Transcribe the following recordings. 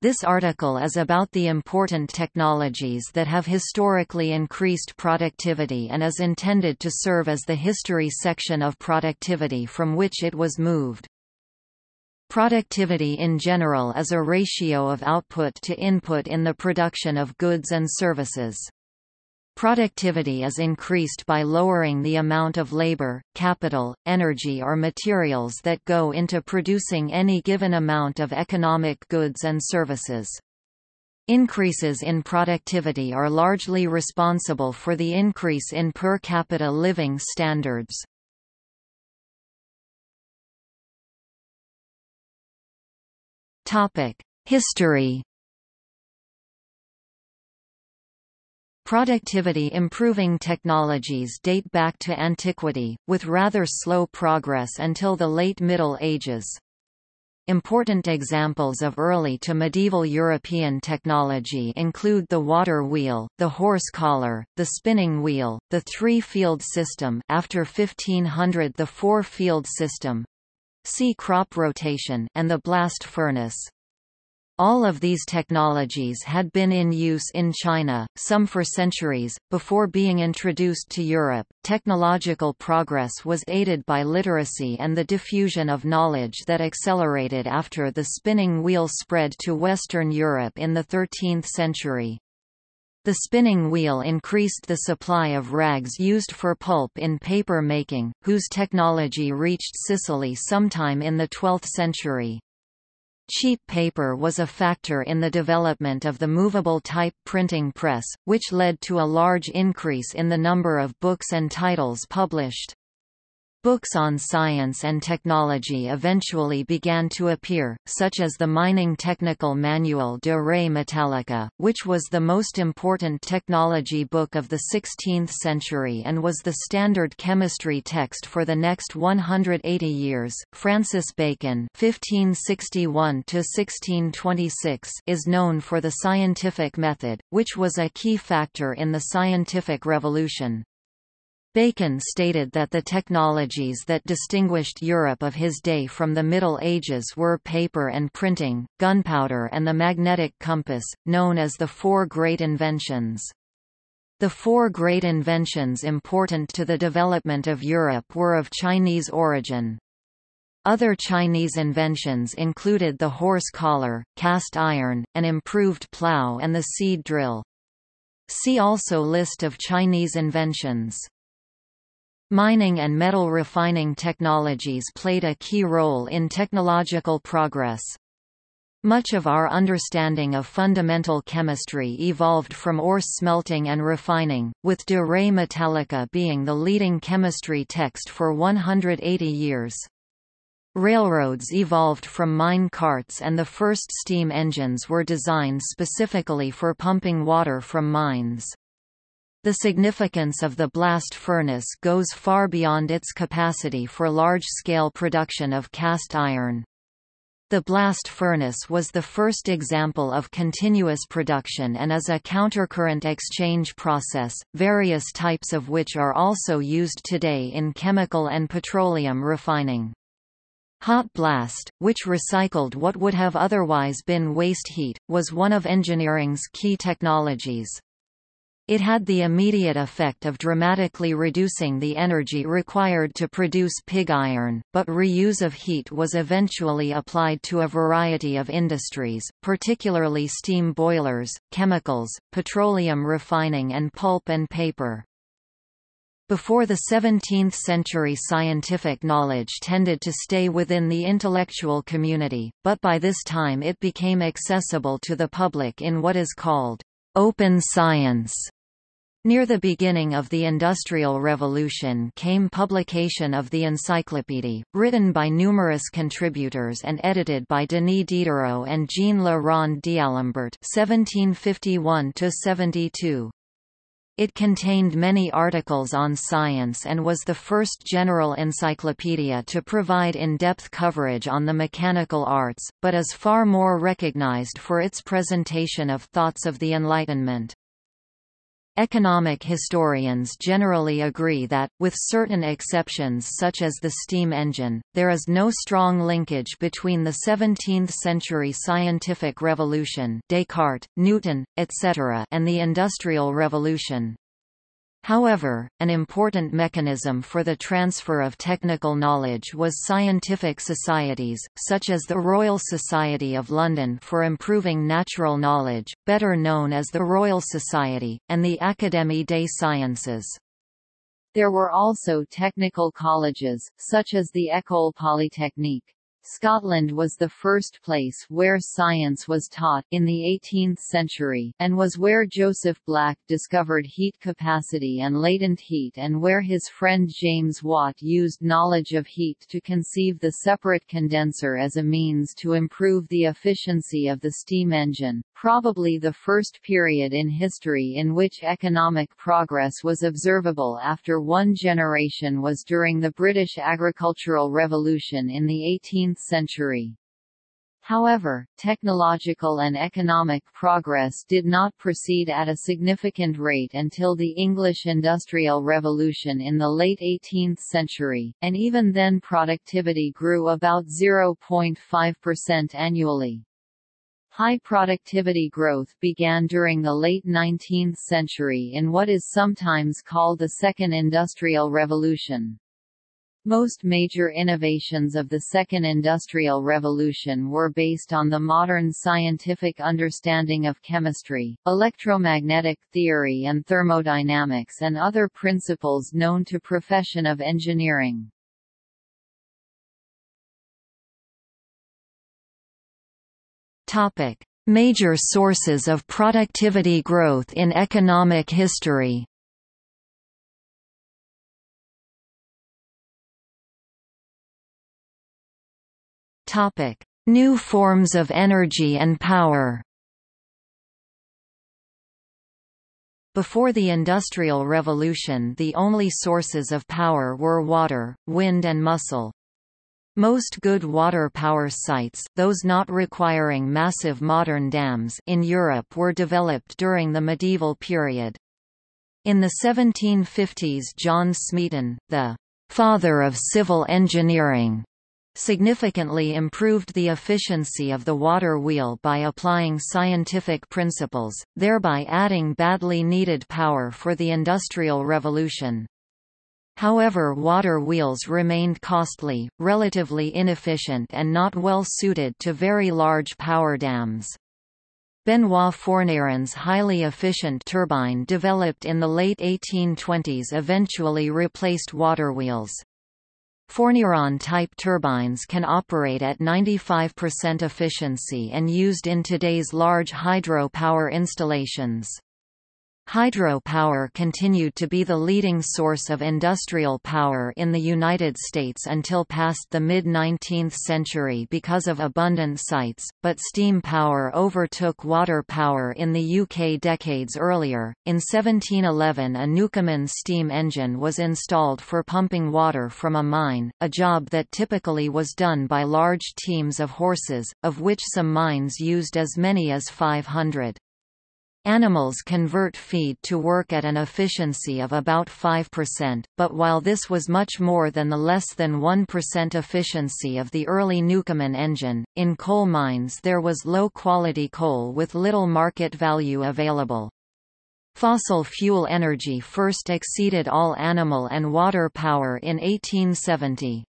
This article is about the important technologies that have historically increased productivity and is intended to serve as the history section of productivity from which it was moved. Productivity in general is a ratio of output to input in the production of goods and services. Productivity is increased by lowering the amount of labor, capital, energy or materials that go into producing any given amount of economic goods and services. Increases in productivity are largely responsible for the increase in per capita living standards. History Productivity-improving technologies date back to antiquity, with rather slow progress until the late Middle Ages. Important examples of early to medieval European technology include the water wheel, the horse collar, the spinning wheel, the three-field system after 1500 the four-field system, see crop rotation and the blast furnace. All of these technologies had been in use in China, some for centuries, before being introduced to Europe. Technological progress was aided by literacy and the diffusion of knowledge that accelerated after the spinning wheel spread to Western Europe in the 13th century. The spinning wheel increased the supply of rags used for pulp in paper making, whose technology reached Sicily sometime in the 12th century. Cheap paper was a factor in the development of the movable type printing press, which led to a large increase in the number of books and titles published. Books on science and technology eventually began to appear, such as the Mining Technical Manual de Re Metallica, which was the most important technology book of the 16th century and was the standard chemistry text for the next 180 years. Francis Bacon (1561–1626) is known for the scientific method, which was a key factor in the scientific revolution. Bacon stated that the technologies that distinguished Europe of his day from the Middle Ages were paper and printing, gunpowder and the magnetic compass, known as the Four Great Inventions. The four great inventions important to the development of Europe were of Chinese origin. Other Chinese inventions included the horse collar, cast iron, an improved plough and the seed drill. See also List of Chinese inventions. Mining and metal refining technologies played a key role in technological progress. Much of our understanding of fundamental chemistry evolved from ore smelting and refining, with De Re Metallica being the leading chemistry text for 180 years. Railroads evolved from mine carts and the first steam engines were designed specifically for pumping water from mines. The significance of the blast furnace goes far beyond its capacity for large-scale production of cast iron. The blast furnace was the first example of continuous production and is a countercurrent exchange process, various types of which are also used today in chemical and petroleum refining. Hot blast, which recycled what would have otherwise been waste heat, was one of engineering's key technologies. It had the immediate effect of dramatically reducing the energy required to produce pig iron, but reuse of heat was eventually applied to a variety of industries, particularly steam boilers, chemicals, petroleum refining and pulp and paper. Before the 17th century scientific knowledge tended to stay within the intellectual community, but by this time it became accessible to the public in what is called open science. Near the beginning of the Industrial Revolution came publication of the Encyclopédie, written by numerous contributors and edited by Denis Diderot and Jean Le Rond d'Alembert (1751–72). It contained many articles on science and was the first general encyclopedia to provide in-depth coverage on the mechanical arts, but is far more recognized for its presentation of thoughts of the Enlightenment. Economic historians generally agree that, with certain exceptions such as the steam engine, there is no strong linkage between the 17th-century scientific revolution Descartes, Newton, etc. and the Industrial Revolution. However, an important mechanism for the transfer of technical knowledge was scientific societies, such as the Royal Society of London for Improving Natural Knowledge, better known as the Royal Society, and the Académie des Sciences. There were also technical colleges, such as the École Polytechnique. Scotland was the first place where science was taught in the 18th century, and was where Joseph Black discovered heat capacity and latent heat and where his friend James Watt used knowledge of heat to conceive the separate condenser as a means to improve the efficiency of the steam engine, probably the first period in history in which economic progress was observable after one generation was during the British agricultural revolution in the 18th century. However, technological and economic progress did not proceed at a significant rate until the English Industrial Revolution in the late 18th century, and even then productivity grew about 0.5% annually. High productivity growth began during the late 19th century in what is sometimes called the Second Industrial Revolution. Most major innovations of the Second Industrial Revolution were based on the modern scientific understanding of chemistry, electromagnetic theory and thermodynamics and other principles known to profession of engineering. Major sources of productivity growth in economic history. Topic: New forms of energy and power. Before the Industrial Revolution the only sources of power were water, wind and muscle. Most good water power sites those not requiring massive modern dams in Europe were developed during the medieval period. In the 1750s John Smeaton, the «father of civil engineering», significantly improved the efficiency of the water wheel by applying scientific principles, thereby adding badly needed power for the Industrial Revolution. However water wheels remained costly, relatively inefficient and not well suited to very large power dams. Benoit Fourneyron's highly efficient turbine developed in the late 1820s eventually replaced water wheels. Fourneyron-type turbines can operate at 95% efficiency and used in today's large hydro power installations. Hydropower continued to be the leading source of industrial power in the United States until past the mid-19th century because of abundant sites, but steam power overtook water power in the UK decades earlier. In 1711 a Newcomen steam engine was installed for pumping water from a mine, a job that typically was done by large teams of horses, of which some mines used as many as 500. Animals convert feed to work at an efficiency of about 5%, but while this was much more than the less than 1% efficiency of the early Newcomen engine, in coal mines there was low-quality coal with little market value available. Fossil fuel energy first exceeded all animal and water power in 1870.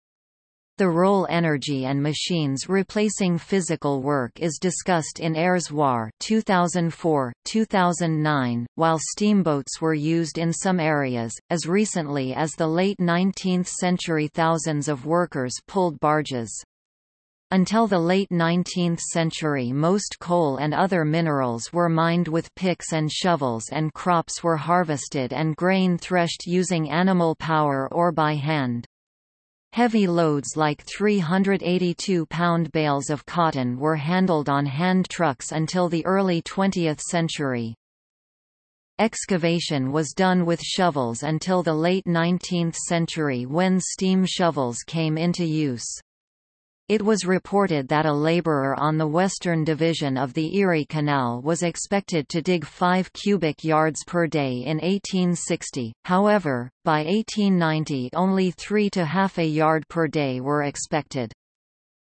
The role energy and machines replacing physical work is discussed in Ayres-Warr 2004, 2009, while steamboats were used in some areas, as recently as the late 19th century thousands of workers pulled barges. Until the late 19th century most coal and other minerals were mined with picks and shovels and crops were harvested and grain threshed using animal power or by hand. Heavy loads like 382-pound bales of cotton were handled on hand trucks until the early 20th century. Excavation was done with shovels until the late 19th century when steam shovels came into use. It was reported that a laborer on the western division of the Erie Canal was expected to dig 5 cubic yards per day in 1860, however, by 1890 only 3 to half a yard per day were expected.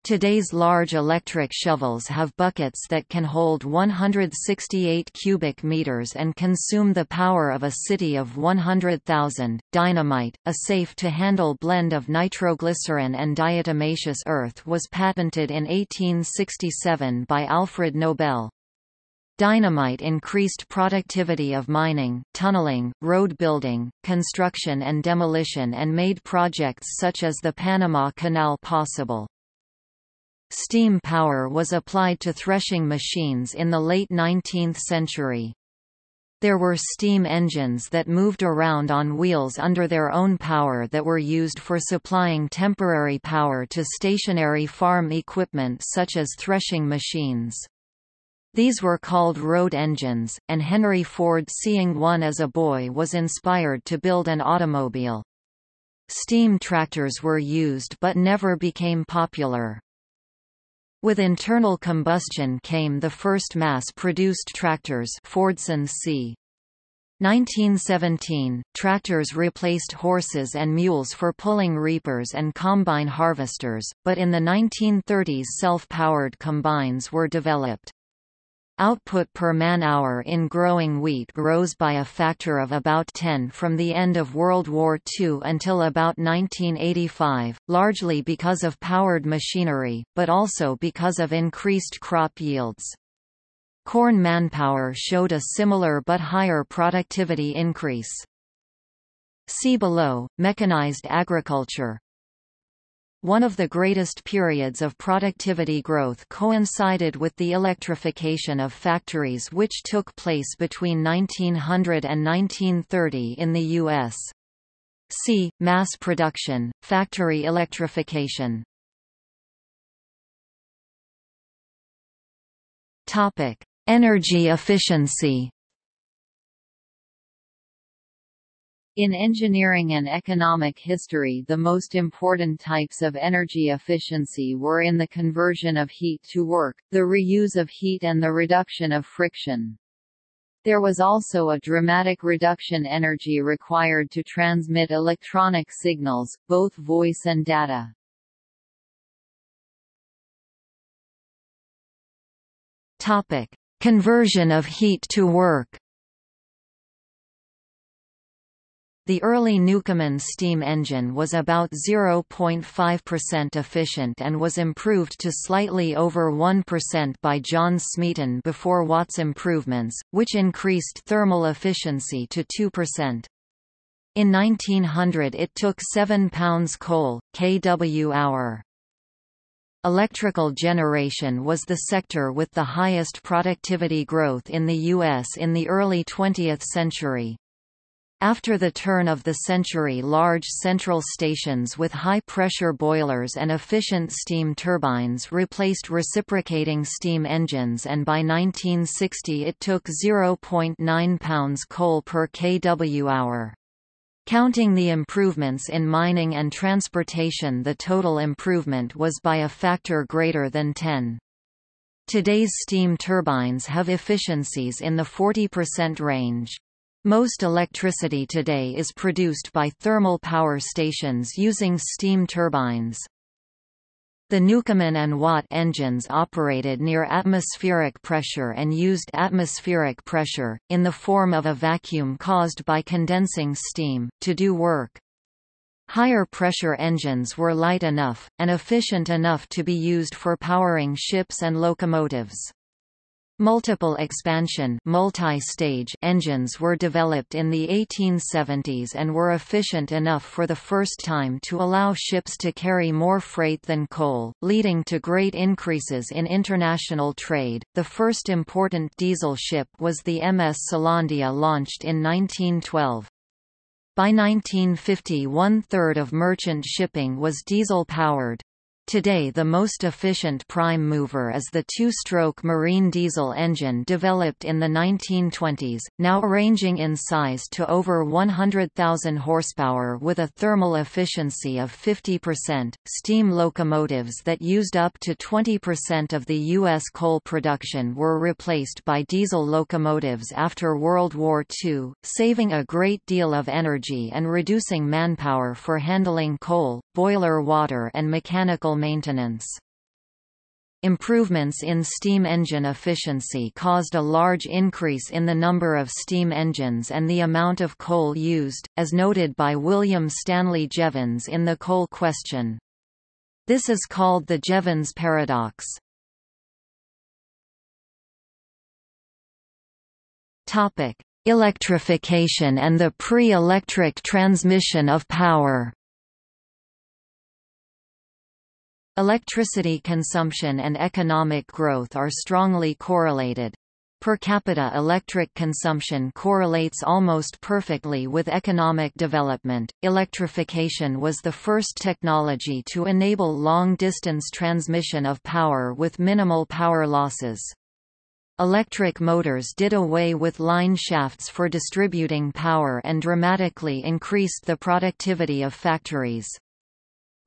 Today's large electric shovels have buckets that can hold 168 cubic meters and consume the power of a city of 100,000. Dynamite, a safe to handle blend of nitroglycerin and diatomaceous earth, was patented in 1867 by Alfred Nobel. Dynamite increased productivity of mining, tunneling, road building, construction and demolition and made projects such as the Panama Canal possible. Steam power was applied to threshing machines in the late 19th century. There were steam engines that moved around on wheels under their own power that were used for supplying temporary power to stationary farm equipment such as threshing machines. These were called road engines, and Henry Ford seeing one as a boy was inspired to build an automobile. Steam tractors were used but never became popular. With internal combustion came the first mass-produced tractors Fordson C. 1917, tractors replaced horses and mules for pulling reapers and combine harvesters, but in the 1930s self-powered combines were developed. Output per man-hour in growing wheat rose by a factor of about 10 from the end of World War II until about 1985, largely because of powered machinery, but also because of increased crop yields. Corn manpower showed a similar but higher productivity increase. See below, mechanized agriculture, one of the greatest periods of productivity growth coincided with the electrification of factories which took place between 1900 and 1930 in the U.S. See, mass production, factory electrification. Energy efficiency In engineering and economic history the most important types of energy efficiency were in the conversion of heat to work, the reuse of heat and the reduction of friction. There was also a dramatic reduction energy required to transmit electronic signals, both voice and data. Topic: Conversion of heat to work. The early Newcomen steam engine was about 0.5% efficient and was improved to slightly over 1% by John Smeaton before Watt's improvements, which increased thermal efficiency to 2%. In 1900 it took 7 pounds coal, kW hour. Electrical generation was the sector with the highest productivity growth in the U.S. in the early 20th century. After the turn of the century large central stations with high-pressure boilers and efficient steam turbines replaced reciprocating steam engines and by 1960 it took 0.9 pounds coal per kWh. Counting the improvements in mining and transportation the total improvement was by a factor greater than 10. Today's steam turbines have efficiencies in the 40% range. Most electricity today is produced by thermal power stations using steam turbines. The Newcomen and Watt engines operated near atmospheric pressure and used atmospheric pressure, in the form of a vacuum caused by condensing steam, to do work. Higher pressure engines were light enough, and efficient enough to be used for powering ships and locomotives. Multiple expansion multi-stage engines were developed in the 1870s and were efficient enough for the first time to allow ships to carry more freight than coal, leading to great increases in international trade. The first important diesel ship was the MS Selandia launched in 1912. By 1950 one-third of merchant shipping was diesel-powered. Today the most efficient prime mover is the two-stroke marine diesel engine developed in the 1920s, now ranging in size to over 100,000 horsepower with a thermal efficiency of 50%. Steam locomotives that used up to 20% of the U.S. coal production were replaced by diesel locomotives after World War II, saving a great deal of energy and reducing manpower for handling coal, boiler water and mechanical maintenance. Improvements in steam engine efficiency caused a large increase in the number of steam engines and the amount of coal used, as noted by William Stanley Jevons in The Coal Question. This is called the Jevons paradox. Electrification and the pre-electric transmission of power Electricity consumption and economic growth are strongly correlated. Per capita electric consumption correlates almost perfectly with economic development. Electrification was the first technology to enable long-distance transmission of power with minimal power losses. Electric motors did away with line shafts for distributing power and dramatically increased the productivity of factories.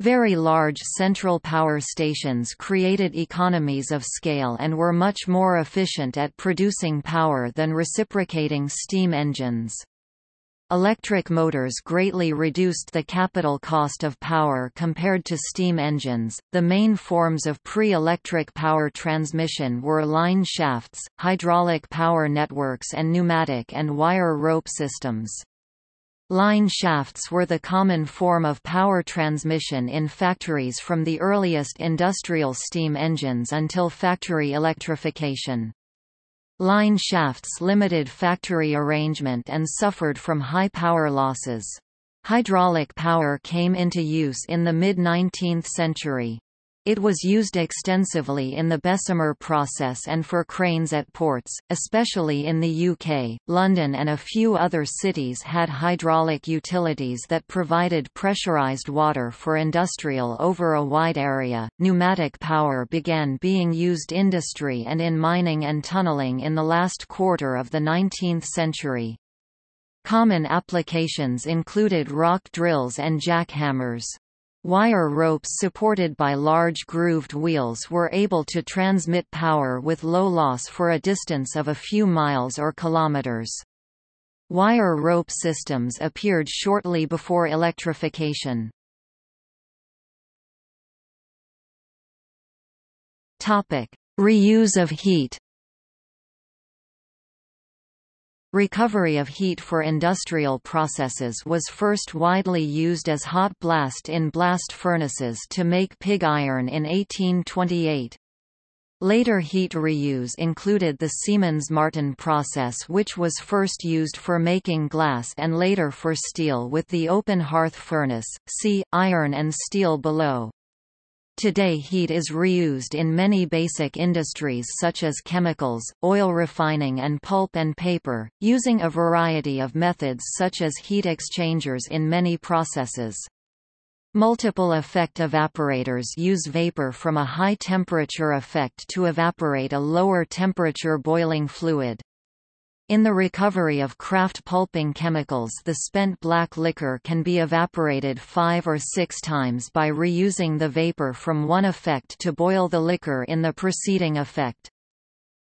Very large central power stations created economies of scale and were much more efficient at producing power than reciprocating steam engines. Electric motors greatly reduced the capital cost of power compared to steam engines. The main forms of pre-electric power transmission were line shafts, hydraulic power networks and pneumatic and wire rope systems. Line shafts were the common form of power transmission in factories from the earliest industrial steam engines until factory electrification. Line shafts limited factory arrangement and suffered from high power losses. Hydraulic power came into use in the mid-19th century. It was used extensively in the Bessemer process and for cranes at ports, especially in the UK. London and a few other cities had hydraulic utilities that provided pressurized water for industrial over a wide area. Pneumatic power began being used industry and in mining and tunneling in the last quarter of the 19th century. Common applications included rock drills and jackhammers. Wire ropes supported by large grooved wheels were able to transmit power with low loss for a distance of a few miles or kilometers. Wire rope systems appeared shortly before electrification. Reuse of heat Recovery of heat for industrial processes was first widely used as hot blast in blast furnaces to make pig iron in 1828. Later heat reuse included the Siemens-Martin process which was first used for making glass and later for steel with the open hearth furnace, see, iron and steel below. Today heat is reused in many basic industries such as chemicals, oil refining and pulp and paper, using a variety of methods such as heat exchangers in many processes. Multiple effect evaporators use vapor from a high temperature effect to evaporate a lower temperature boiling fluid. In the recovery of kraft pulping chemicals the spent black liquor can be evaporated five or six times by reusing the vapor from one effect to boil the liquor in the preceding effect.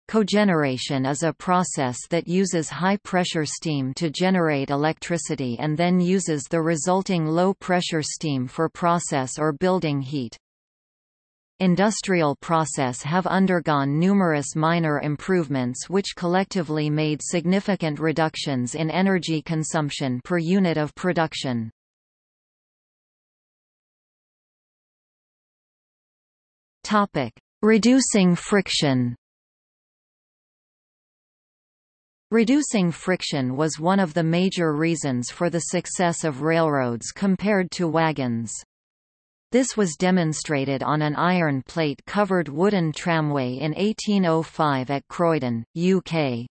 Cogeneration is a process that uses high-pressure steam to generate electricity and then uses the resulting low-pressure steam for process or building heat industrial process have undergone numerous minor improvements which collectively made significant reductions in energy consumption per unit of production. Reducing friction Reducing friction was one of the major reasons for the success of railroads compared to wagons. This was demonstrated on an iron plate-covered wooden tramway in 1805 at Croydon, UK.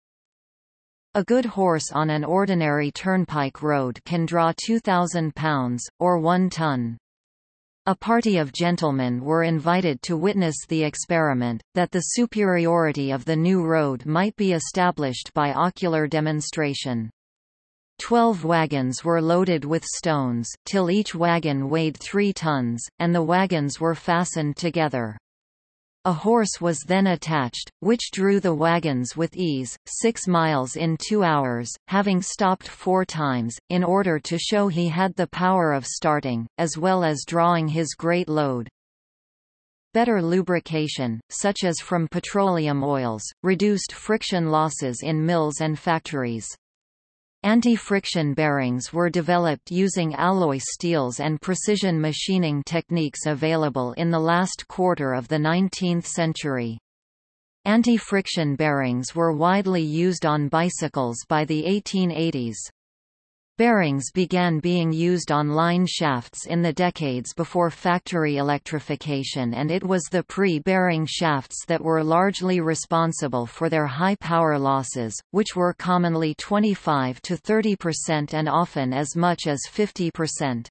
A good horse on an ordinary turnpike road can draw 2,000 pounds, or 1 ton. A party of gentlemen were invited to witness the experiment, that the superiority of the new road might be established by ocular demonstration. Twelve wagons were loaded with stones, till each wagon weighed three tons, and the wagons were fastened together. A horse was then attached, which drew the wagons with ease, six miles in two hours, having stopped four times, in order to show he had the power of starting, as well as drawing his great load. Better lubrication, such as from petroleum oils, reduced friction losses in mills and factories. Anti-friction bearings were developed using alloy steels and precision machining techniques available in the last quarter of the 19th century. Anti-friction bearings were widely used on bicycles by the 1880s. Bearings began being used on line shafts in the decades before factory electrification and it was the pre-bearing shafts that were largely responsible for their high power losses, which were commonly 25 to 30% and often as much as 50%.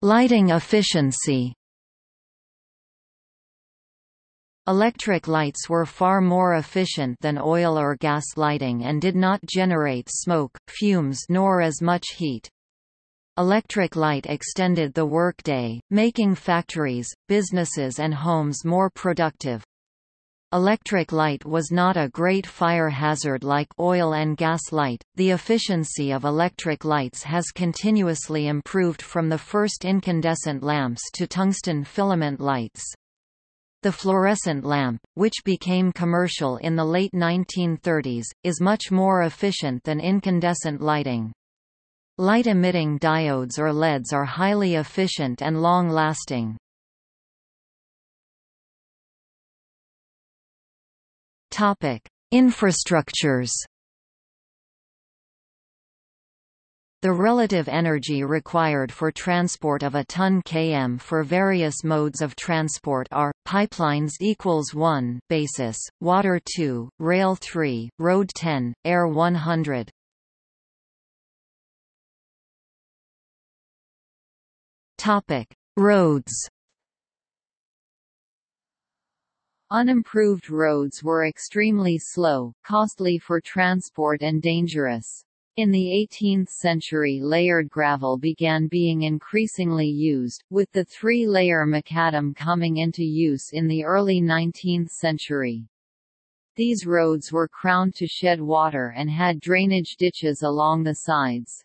Lighting efficiency Electric lights were far more efficient than oil or gas lighting and did not generate smoke, fumes nor as much heat. Electric light extended the workday, making factories, businesses and homes more productive. Electric light was not a great fire hazard like oil and gas light. The efficiency of electric lights has continuously improved from the first incandescent lamps to tungsten filament lights. The fluorescent lamp, which became commercial in the late 1930s, is much more efficient than incandescent lighting. Light-emitting diodes or LEDs are highly efficient and long-lasting. Infrastructures The relative energy required for transport of a ton km for various modes of transport are, pipelines equals 1 basis, water 2, rail 3, road 10, air 100. Topic: Roads Unimproved roads were extremely slow, costly for transport and dangerous. In the 18th century layered gravel began being increasingly used, with the three-layer macadam coming into use in the early 19th century. These roads were crowned to shed water and had drainage ditches along the sides.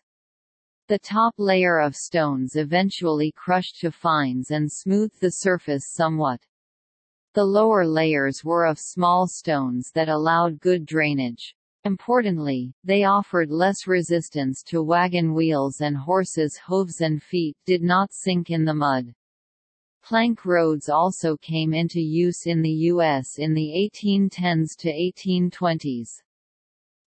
The top layer of stones eventually crushed to fines and smoothed the surface somewhat. The lower layers were of small stones that allowed good drainage. Importantly, they offered less resistance to wagon wheels and horses' hooves and feet did not sink in the mud. Plank roads also came into use in the U.S. in the 1810s to 1820s.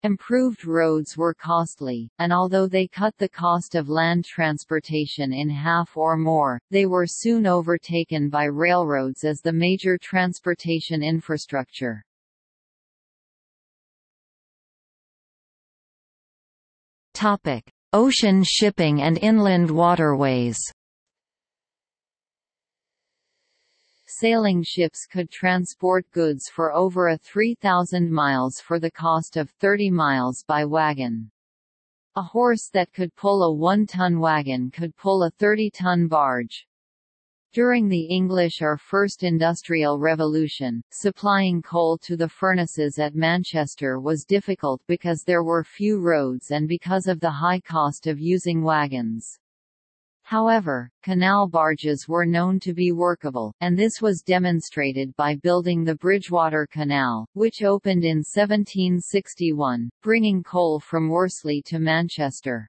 Improved roads were costly, and although they cut the cost of land transportation in half or more, they were soon overtaken by railroads as the major transportation infrastructure. Topic: Ocean shipping and inland waterways. Sailing ships could transport goods for over a 3,000 miles for the cost of 30 miles by wagon. A horse that could pull a one-ton wagon could pull a 30-ton barge. During the English or First Industrial Revolution, supplying coal to the furnaces at Manchester was difficult because there were few roads and because of the high cost of using wagons. However, canal barges were known to be workable, and this was demonstrated by building the Bridgewater Canal, which opened in 1761, bringing coal from Worsley to Manchester.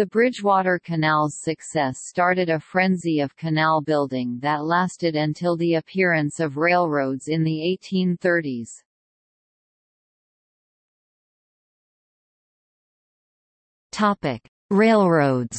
The Bridgewater Canal's success started a frenzy of canal building that lasted until the appearance of railroads in the 1830s. Topic: Railroads.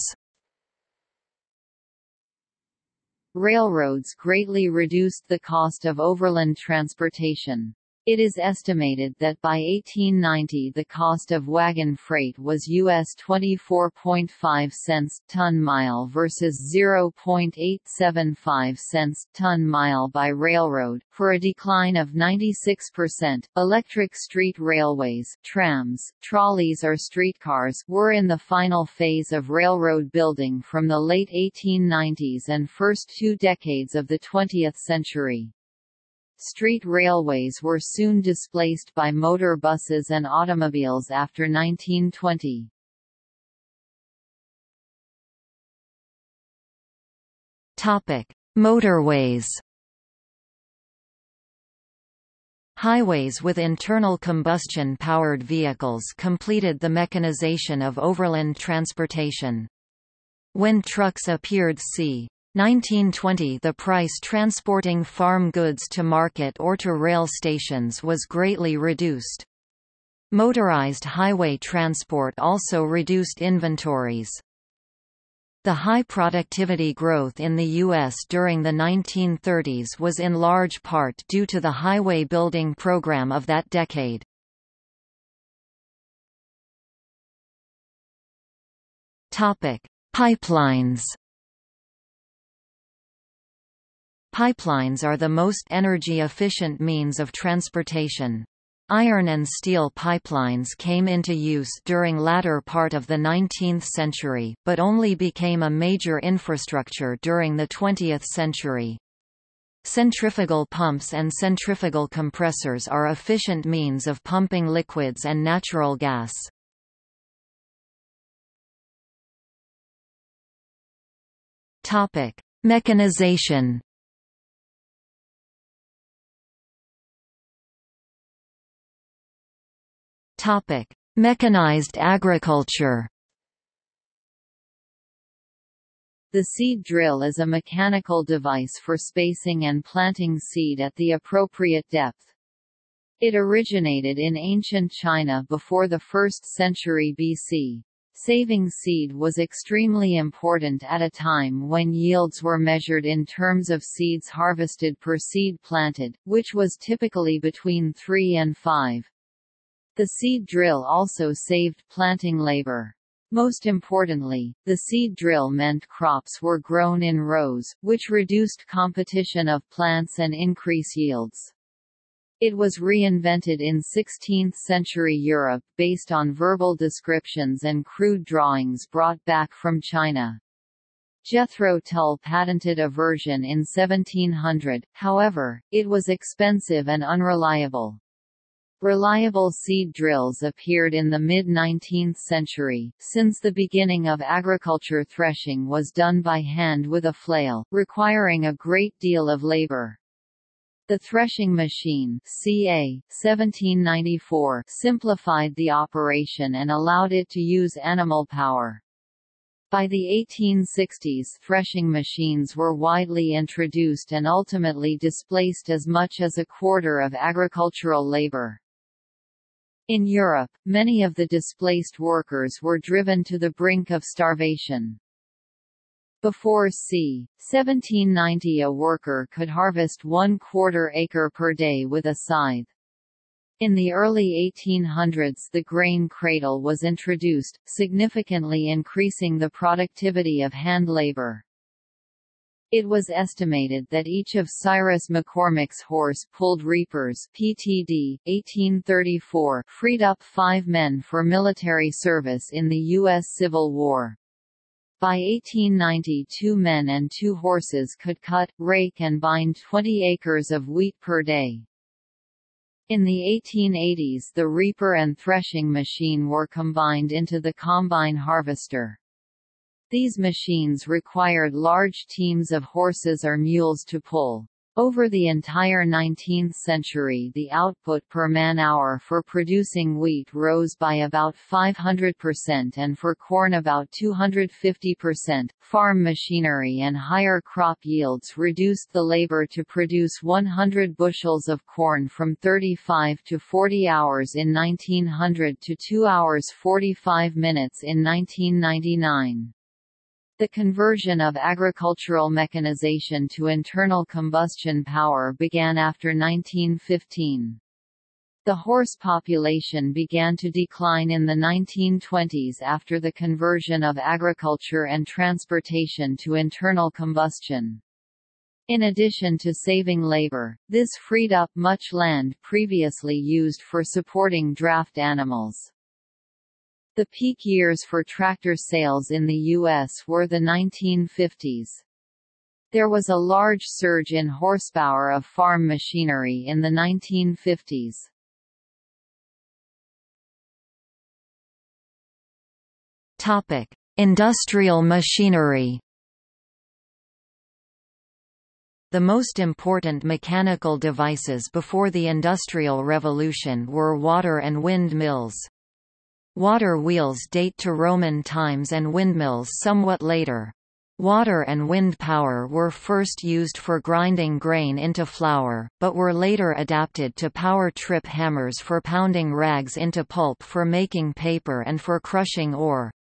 Railroads greatly reduced the cost of overland transportation. It is estimated that by 1890 the cost of wagon freight was US 24.5 cents ton-mile versus 0.875 cents ton-mile by railroad, for a decline of 96%. Electric street railways, trams, trolleys or streetcars were in the final phase of railroad building from the late 1890s and first two decades of the 20th century. Street railways were soon displaced by motor buses and automobiles after 1920. Topic: Motorways. Highways with internal combustion powered vehicles completed the mechanization of overland transportation. When trucks appeared c. 1920 the price transporting farm goods to market or to rail stations was greatly reduced. Motorized highway transport also reduced inventories. The high productivity growth in the U.S. during the 1930s was in large part due to the highway building program of that decade. Pipelines Pipelines are the most energy-efficient means of transportation. Iron and steel pipelines came into use during latter part of the 19th century, but only became a major infrastructure during the 20th century. Centrifugal pumps and centrifugal compressors are efficient means of pumping liquids and natural gas. Mechanization Topic: Mechanized agriculture. The seed drill is a mechanical device for spacing and planting seed at the appropriate depth. It originated in ancient China before the 1st century BC. Saving seed was extremely important at a time when yields were measured in terms of seeds harvested per seed planted, which was typically between 3 and 5. The seed drill also saved planting labor. Most importantly, the seed drill meant crops were grown in rows, which reduced competition of plants and increase yields. It was reinvented in 16th-century Europe based on verbal descriptions and crude drawings brought back from China. Jethro Tull patented a version in 1700, however, it was expensive and unreliable. Reliable seed drills appeared in the mid-19th century, since the beginning of agriculture threshing was done by hand with a flail, requiring a great deal of labor. The threshing machine CA, 1794 simplified the operation and allowed it to use animal power. By the 1860s threshing machines were widely introduced and ultimately displaced as much as a quarter of agricultural labor. In Europe, many of the displaced workers were driven to the brink of starvation. Before c. 1790 a worker could harvest one quarter acre per day with a scythe. In the early 1800s the grain cradle was introduced, significantly increasing the productivity of hand labor. It was estimated that each of Cyrus McCormick's horse-pulled reapers PTD, 1834 freed up five men for military service in the U.S. Civil War. By 1890 two men and two horses could cut, rake and bind 20 acres of wheat per day. In the 1880s the reaper and threshing machine were combined into the combine harvester. These machines required large teams of horses or mules to pull. Over the entire 19th century the output per man-hour for producing wheat rose by about 500% and for corn about 250%. Farm machinery and higher crop yields reduced the labor to produce 100 bushels of corn from 35 to 40 hours in 1900 to 2 hours 45 minutes in 1999. The conversion of agricultural mechanization to internal combustion power began after 1915. The horse population began to decline in the 1920s after the conversion of agriculture and transportation to internal combustion. In addition to saving labor, this freed up much land previously used for supporting draft animals. The peak years for tractor sales in the U.S. were the 1950s. There was a large surge in horsepower of farm machinery in the 1950s. Topic: Industrial machinery. The most important mechanical devices before the Industrial Revolution were water and wind mills. Water wheels date to Roman times and windmills somewhat later. Water and wind power were first used for grinding grain into flour, but were later adapted to power trip hammers for pounding rags into pulp for making paper and for crushing ore.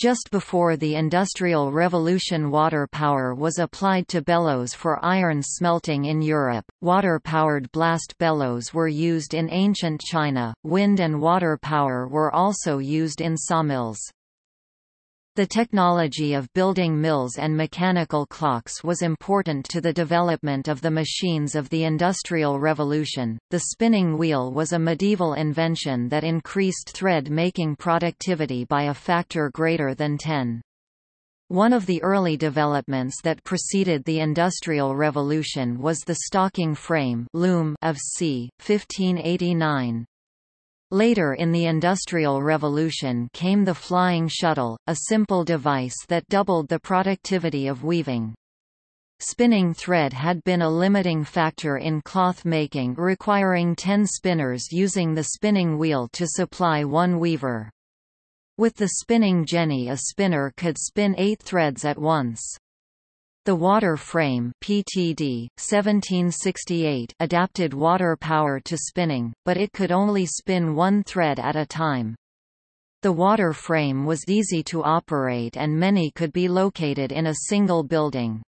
Just before the Industrial Revolution water power was applied to bellows for iron smelting in Europe. Water-powered blast bellows were used in ancient China. Wind and water power were also used in sawmills. The technology of building mills and mechanical clocks was important to the development of the machines of the Industrial Revolution. The spinning wheel was a medieval invention that increased thread-making productivity by a factor greater than 10. One of the early developments that preceded the Industrial Revolution was the stocking frame loom of c. 1589. Later in the Industrial Revolution came the flying shuttle, a simple device that doubled the productivity of weaving. Spinning thread had been a limiting factor in cloth making requiring ten spinners using the spinning wheel to supply one weaver. With the spinning jenny a spinner could spin eight threads at once. The water frame PTD, 1768 adapted water power to spinning, but it could only spin one thread at a time. The water frame was easy to operate and many could be located in a single building.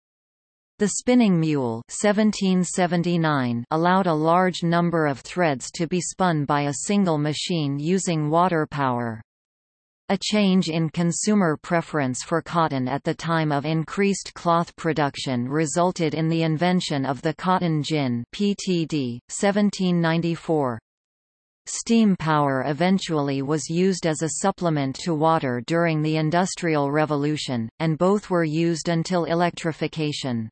The spinning mule 1779 allowed a large number of threads to be spun by a single machine using water power. A change in consumer preference for cotton at the time of increased cloth production resulted in the invention of the cotton gin PTD, 1794. Steam power eventually was used as a supplement to water during the Industrial Revolution, and both were used until electrification.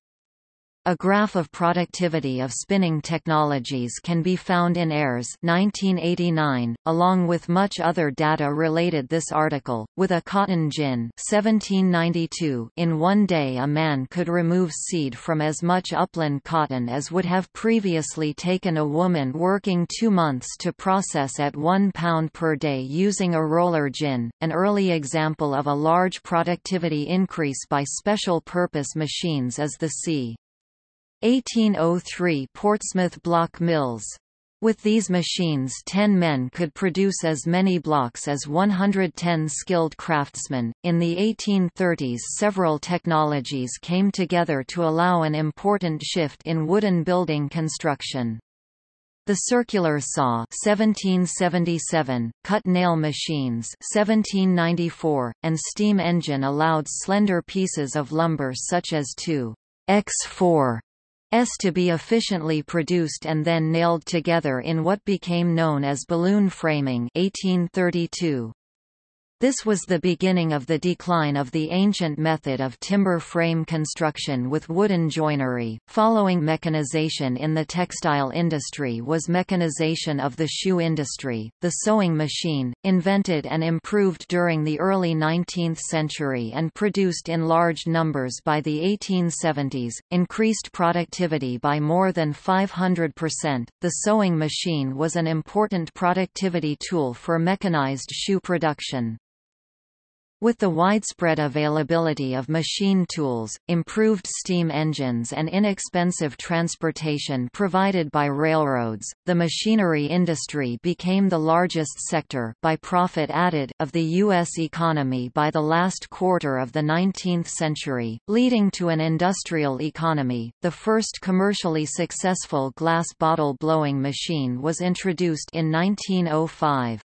A graph of productivity of spinning technologies can be found in Ayres 1989, along with much other data related this article, with a cotton gin 1792 in one day a man could remove seed from as much upland cotton as would have previously taken a woman working two months to process at one pound per day using a roller gin, an early example of a large productivity increase by special purpose machines is the c. 1803 Portsmouth block mills. With these machines 10 men could produce as many blocks as 110 skilled craftsmen. In the 1830s several technologies came together to allow an important shift in wooden building construction. The circular saw 1777, cut nail machines 1794, and steam engine allowed slender pieces of lumber such as 2 X4 S to be efficiently produced and then nailed together in what became known as balloon framing 1832. This was the beginning of the decline of the ancient method of timber frame construction with wooden joinery. Following mechanization in the textile industry was mechanization of the shoe industry. The sewing machine, invented and improved during the early 19th century and produced in large numbers by the 1870s, increased productivity by more than 500%. The sewing machine was an important productivity tool for mechanized shoe production. With the widespread availability of machine tools, improved steam engines and inexpensive transportation provided by railroads, the machinery industry became the largest sector by profit added of the U.S. economy by the last quarter of the 19th century, leading to an industrial economy. The first commercially successful glass bottle blowing machine was introduced in 1905.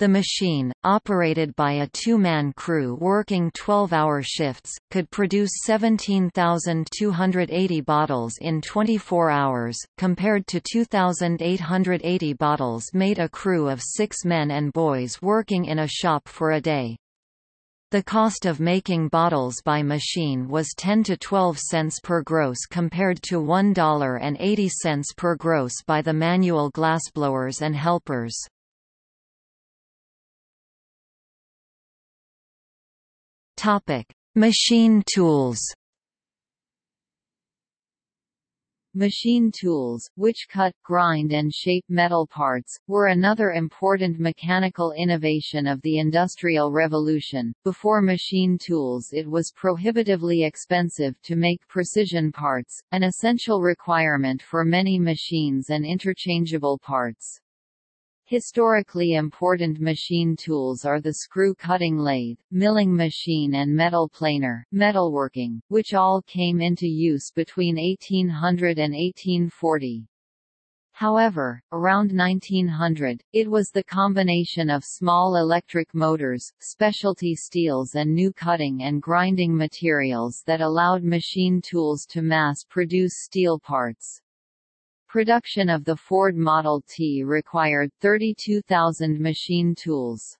The machine, operated by a two-man crew working 12-hour shifts, could produce 17,280 bottles in 24 hours, compared to 2,880 bottles made a crew of six men and boys working in a shop for a day. The cost of making bottles by machine was 10 to 12 cents per gross compared to $1.80 per gross by the manual glassblowers and helpers. Topic: Machine tools. Machine tools, which cut, grind and shape metal parts, were another important mechanical innovation of the Industrial Revolution. Before machine tools it was prohibitively expensive to make precision parts, an essential requirement for many machines and interchangeable parts. Historically important machine tools are the screw-cutting lathe, milling machine and metal planer, metalworking, which all came into use between 1800 and 1840. However, around 1900, it was the combination of small electric motors, specialty steels and new cutting and grinding materials that allowed machine tools to mass-produce steel parts. Production of the Ford Model T required 32,000 machine tools.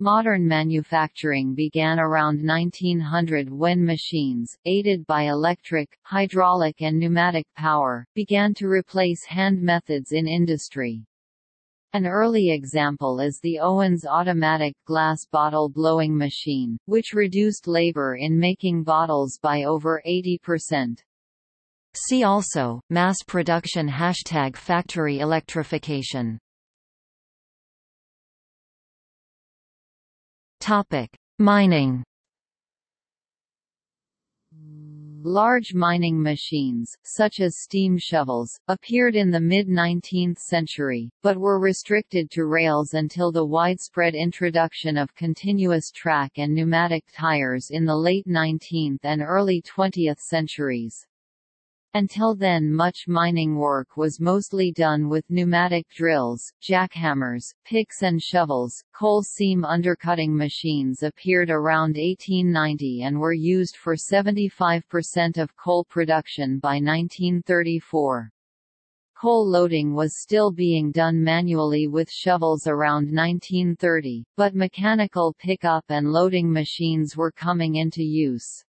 Modern manufacturing began around 1900 when machines, aided by electric, hydraulic and pneumatic power, began to replace hand methods in industry. An early example is the Owens automatic glass bottle blowing machine, which reduced labor in making bottles by over 80%. See also, mass production Hashtag factory electrification Topic. Mining Large mining machines, such as steam shovels, appeared in the mid-19th century, but were restricted to rails until the widespread introduction of continuous track and pneumatic tires in the late 19th and early 20th centuries. Until then much mining work was mostly done with pneumatic drills, jackhammers, picks and shovels. Coal seam undercutting machines appeared around 1890 and were used for 75% of coal production by 1934. Coal loading was still being done manually with shovels around 1930, but mechanical pickup and loading machines were coming into use.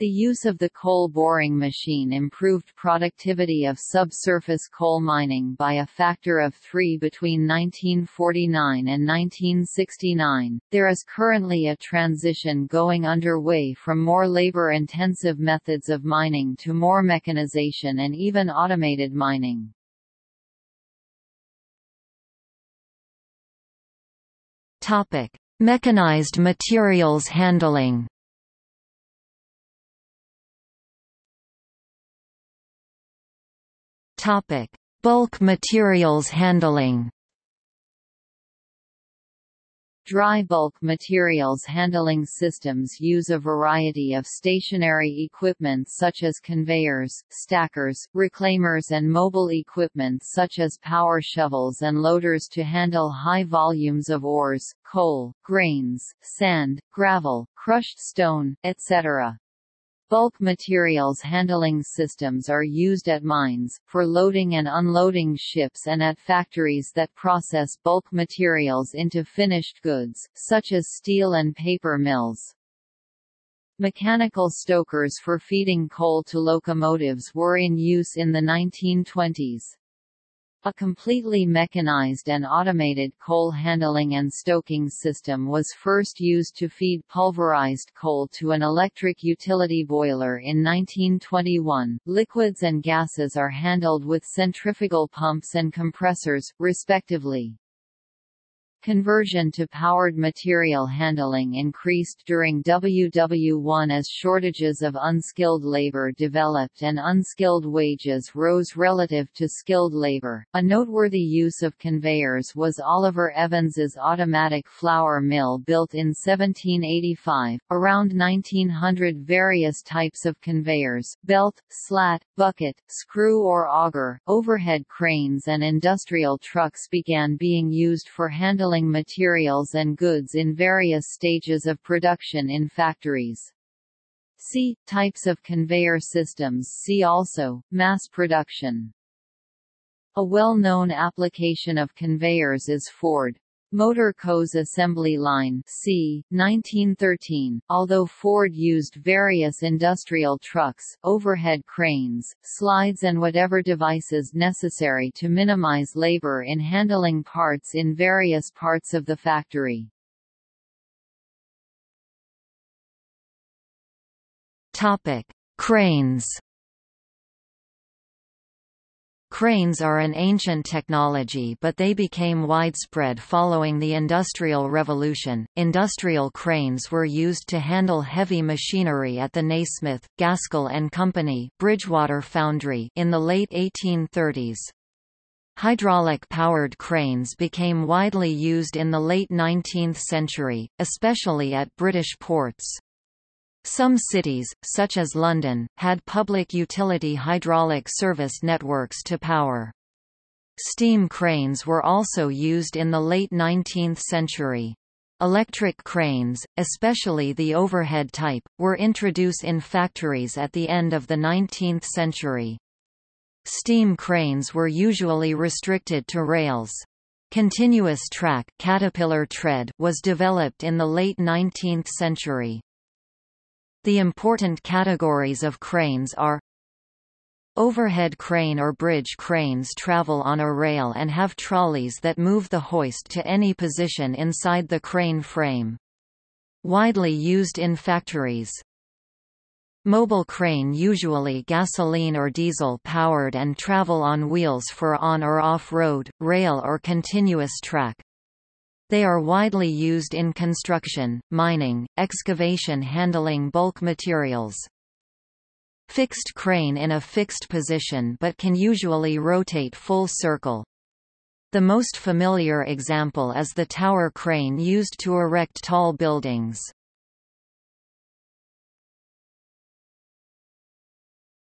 The use of the coal boring machine improved productivity of subsurface coal mining by a factor of 3 between 1949 and 1969. There is currently a transition going underway from more labor intensive methods of mining to more mechanization and even automated mining. Mechanized materials handling. Topic: Bulk materials handling. Dry bulk materials handling systems use a variety of stationary equipment such as conveyors, stackers, reclaimers and mobile equipment such as power shovels and loaders to handle high volumes of ores, coal, grains, sand, gravel, crushed stone, etc. Bulk materials handling systems are used at mines, for loading and unloading ships and at factories that process bulk materials into finished goods, such as steel and paper mills. Mechanical stokers for feeding coal to locomotives were in use in the 1920s. A completely mechanized and automated coal handling and stoking system was first used to feed pulverized coal to an electric utility boiler in 1921. Liquids and gases are handled with centrifugal pumps and compressors, respectively. Conversion to powered material handling increased during WW1 as shortages of unskilled labor developed and unskilled wages rose relative to skilled labor. A noteworthy use of conveyors was Oliver Evans's automatic flour mill built in 1785. Around 1900 various types of conveyors, belt, slat, bucket, screw or auger, overhead cranes and industrial trucks began being used for handling handling materials and goods in various stages of production in factories. See, types of conveyor systems see also, mass production. A well-known application of conveyors is Ford, Motor Co's assembly line c. 1913, although Ford used various industrial trucks, overhead cranes, slides and whatever devices necessary to minimize labor in handling parts in various parts of the factory. Cranes Cranes are an ancient technology but they became widespread following the Industrial Revolution. Industrial cranes were used to handle heavy machinery at the Nasmyth, Gaskell and Company Bridgewater Foundry in the late 1830s. Hydraulic-powered cranes became widely used in the late 19th century, especially at British ports. Some cities, such as London, had public utility hydraulic service networks to power. Steam cranes were also used in the late 19th century. Electric cranes, especially the overhead type, were introduced in factories at the end of the 19th century. Steam cranes were usually restricted to rails. Continuous track caterpillar tread was developed in the late 19th century. The important categories of cranes are Overhead crane or bridge cranes travel on a rail and have trolleys that move the hoist to any position inside the crane frame. Widely used in factories. Mobile crane usually gasoline or diesel powered and travel on wheels for on or off-road, rail or continuous track. They are widely used in construction, mining, excavation handling bulk materials. Fixed crane in a fixed position but can usually rotate full circle. The most familiar example is the tower crane used to erect tall buildings.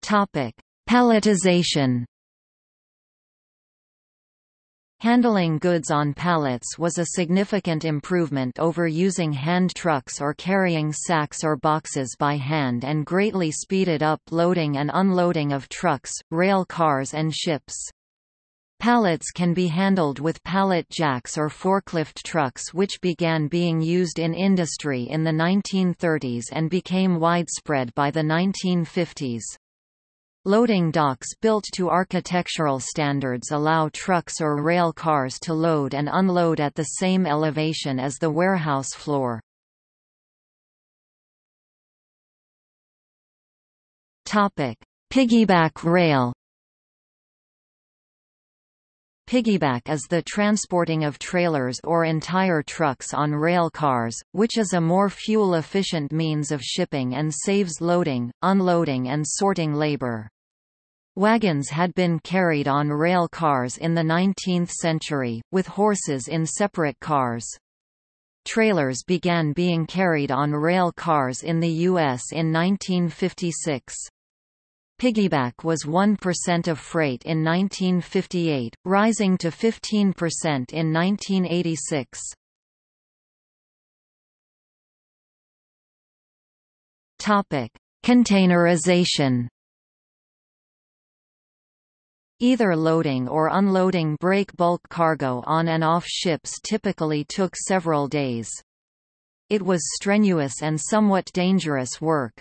Topic: Palletization Handling goods on pallets was a significant improvement over using hand trucks or carrying sacks or boxes by hand and greatly speeded up loading and unloading of trucks, rail cars and ships. Pallets can be handled with pallet jacks or forklift trucks which began being used in industry in the 1930s and became widespread by the 1950s. Loading docks built to architectural standards allow trucks or rail cars to load and unload at the same elevation as the warehouse floor. Piggyback rail Piggyback is the transporting of trailers or entire trucks on rail cars, which is a more fuel-efficient means of shipping and saves loading, unloading and sorting labor. Wagons had been carried on rail cars in the 19th century, with horses in separate cars. Trailers began being carried on rail cars in the U.S. in 1956. Piggyback was 1% of freight in 1958, rising to 15% in 1986. Containerization Either loading or unloading break bulk cargo on and off ships typically took several days. It was strenuous and somewhat dangerous work.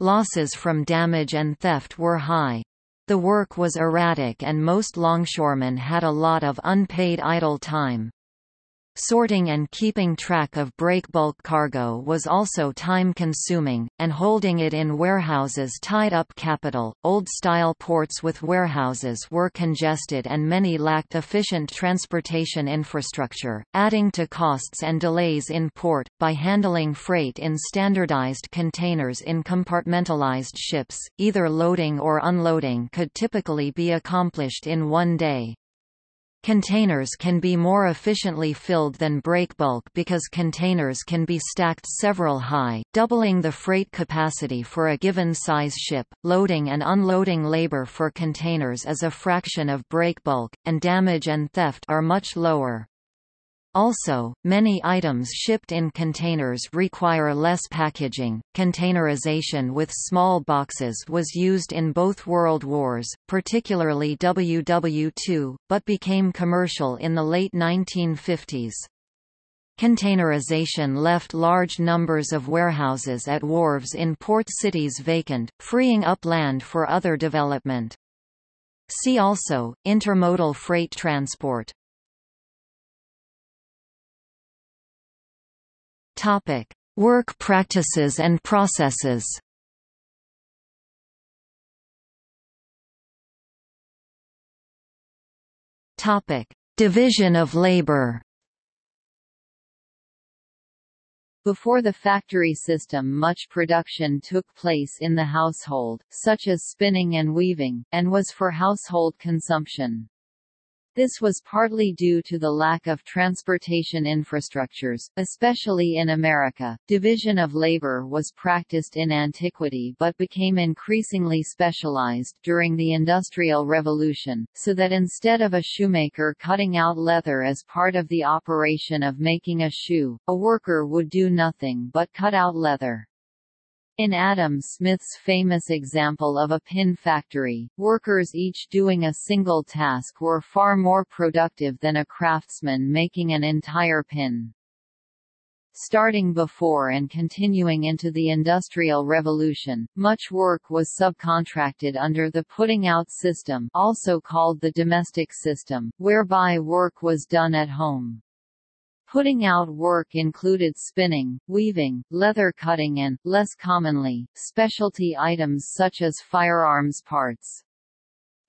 Losses from damage and theft were high. The work was erratic and most longshoremen had a lot of unpaid idle time. Sorting and keeping track of breakbulk cargo was also time-consuming, and holding it in warehouses tied up capital. Old-style ports with warehouses were congested and many lacked efficient transportation infrastructure, adding to costs and delays in port. By handling freight in standardized containers in compartmentalized ships, either loading or unloading could typically be accomplished in one day. Containers can be more efficiently filled than breakbulk because containers can be stacked several high, doubling the freight capacity for a given size ship. Loading and unloading labor for containers is a fraction of breakbulk, and damage and theft are much lower. Also, many items shipped in containers require less packaging. Containerization with small boxes was used in both World Wars, particularly WW2, but became commercial in the late 1950s. Containerization left large numbers of warehouses at wharves in port cities vacant, freeing up land for other development. See also, intermodal freight transport. Topic: Work practices and processes. Topic: Division of labor. Before the factory system much production took place in the household, such as spinning and weaving, and was for household consumption. This was partly due to the lack of transportation infrastructures, especially in America. Division of labor was practiced in antiquity but became increasingly specialized during the Industrial Revolution, so that instead of a shoemaker cutting out leather as part of the operation of making a shoe, a worker would do nothing but cut out leather. In Adam Smith's famous example of a pin factory, workers each doing a single task were far more productive than a craftsman making an entire pin. Starting before and continuing into the Industrial Revolution, much work was subcontracted under the putting out system also called the domestic system, whereby work was done at home. Putting out work included spinning, weaving, leather cutting and, less commonly, specialty items such as firearms parts.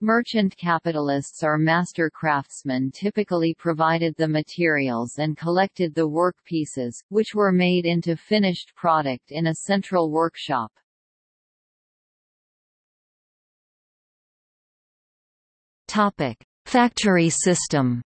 Merchant capitalists or master craftsmen typically provided the materials and collected the work pieces, which were made into finished product in a central workshop. Factory system.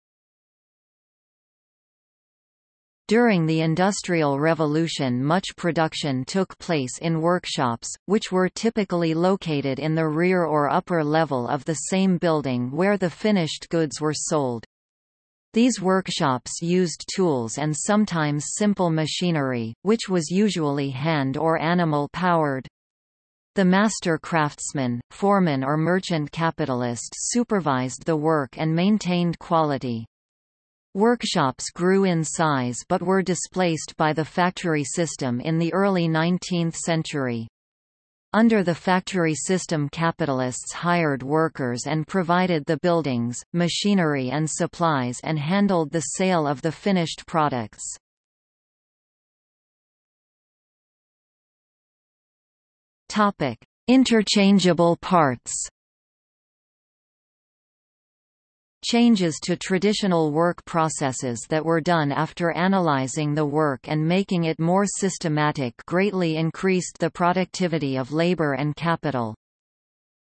During the Industrial Revolution much production took place in workshops, which were typically located in the rear or upper level of the same building where the finished goods were sold. These workshops used tools and sometimes simple machinery, which was usually hand or animal-powered. The master craftsman, foreman or merchant capitalist supervised the work and maintained quality. Workshops grew in size but were displaced by the factory system in the early 19th century. Under the factory system capitalists hired workers and provided the buildings, machinery and supplies and handled the sale of the finished products. Interchangeable parts Changes to traditional work processes that were done after analyzing the work and making it more systematic greatly increased the productivity of labor and capital.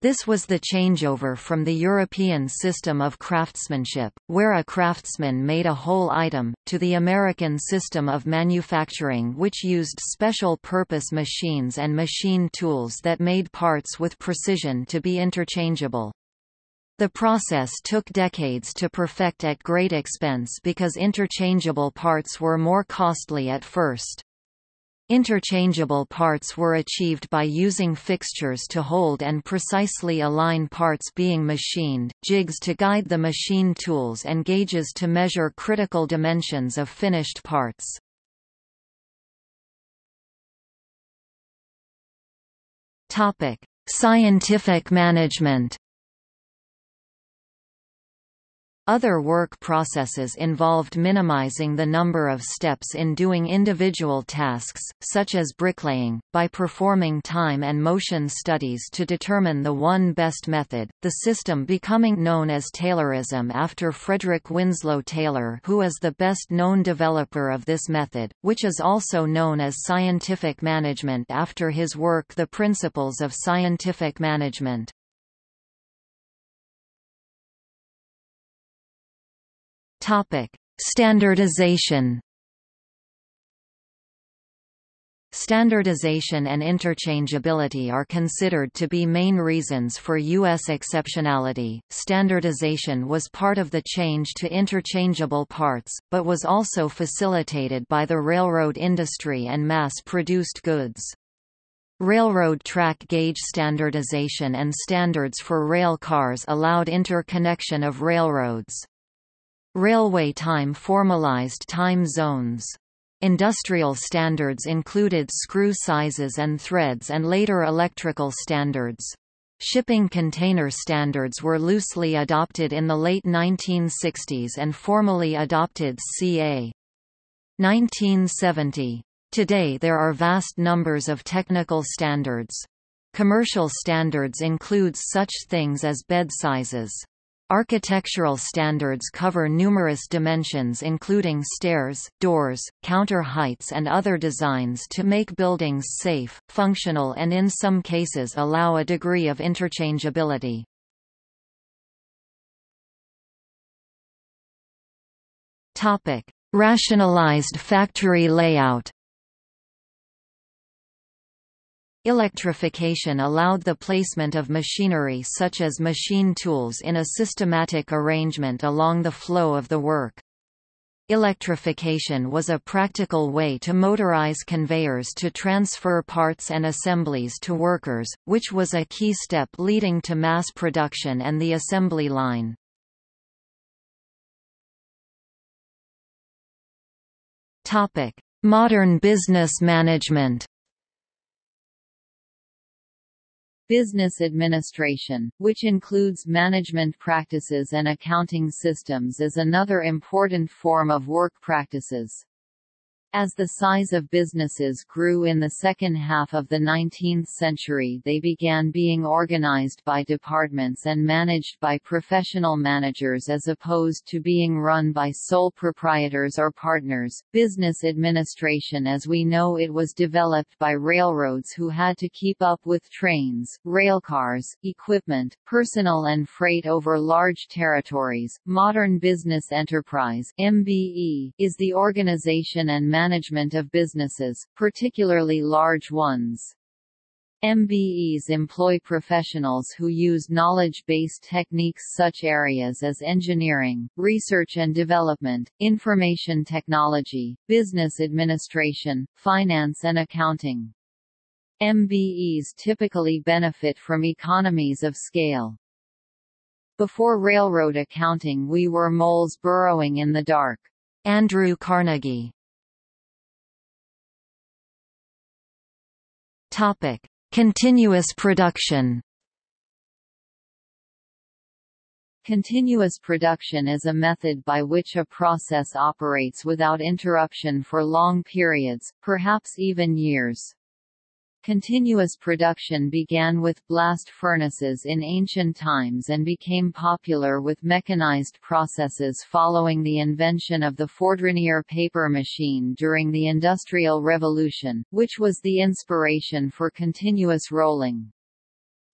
This was the changeover from the European system of craftsmanship, where a craftsman made a whole item, to the American system of manufacturing which used special-purpose machines and machine tools that made parts with precision to be interchangeable. The process took decades to perfect at great expense because interchangeable parts were more costly at first. Interchangeable parts were achieved by using fixtures to hold and precisely align parts being machined, jigs to guide the machine tools and gauges to measure critical dimensions of finished parts. Scientific management Other work processes involved minimizing the number of steps in doing individual tasks, such as bricklaying, by performing time and motion studies to determine the one best method, the system becoming known as Taylorism after Frederick Winslow Taylor who is the best-known developer of this method, which is also known as scientific management after his work The Principles of Scientific Management. Topic: Standardization. Standardization and interchangeability are considered to be main reasons for U.S. exceptionality. Standardization was part of the change to interchangeable parts, but was also facilitated by the railroad industry and mass produced goods. Railroad track gauge standardization and standards for rail cars allowed interconnection of railroads. Railway time formalized time zones. Industrial standards included screw sizes and threads and later electrical standards. Shipping container standards were loosely adopted in the late 1960s and formally adopted ca. 1970. Today there are vast numbers of technical standards. Commercial standards includes such things as bed sizes. Architectural standards cover numerous dimensions including stairs, doors, counter heights and other designs to make buildings safe, functional and in some cases allow a degree of interchangeability. Rationalized factory layout Electrification allowed the placement of machinery such as machine tools in a systematic arrangement along the flow of the work. Electrification was a practical way to motorize conveyors to transfer parts and assemblies to workers, which was a key step leading to mass production and the assembly line. Modern business management Business administration, which includes management practices and accounting systems is another important form of work practices. As the size of businesses grew in the second half of the 19th century they began being organized by departments and managed by professional managers as opposed to being run by sole proprietors or partners. Business administration as we know it was developed by railroads who had to keep up with trains, railcars, equipment, personnel and freight over large territories. Modern business enterprise MBE is the organization and management of businesses, particularly large ones. MBEs employ professionals who use knowledge-based techniques such areas as engineering, research and development, information technology, business administration, finance and accounting. MBEs typically benefit from economies of scale. Before railroad accounting we were moles burrowing in the dark. Andrew Carnegie Topic: Continuous production. Continuous production is a method by which a process operates without interruption for long periods, perhaps even years. Continuous production began with blast furnaces in ancient times and became popular with mechanized processes following the invention of the Fourdrinier paper machine during the Industrial Revolution, which was the inspiration for continuous rolling.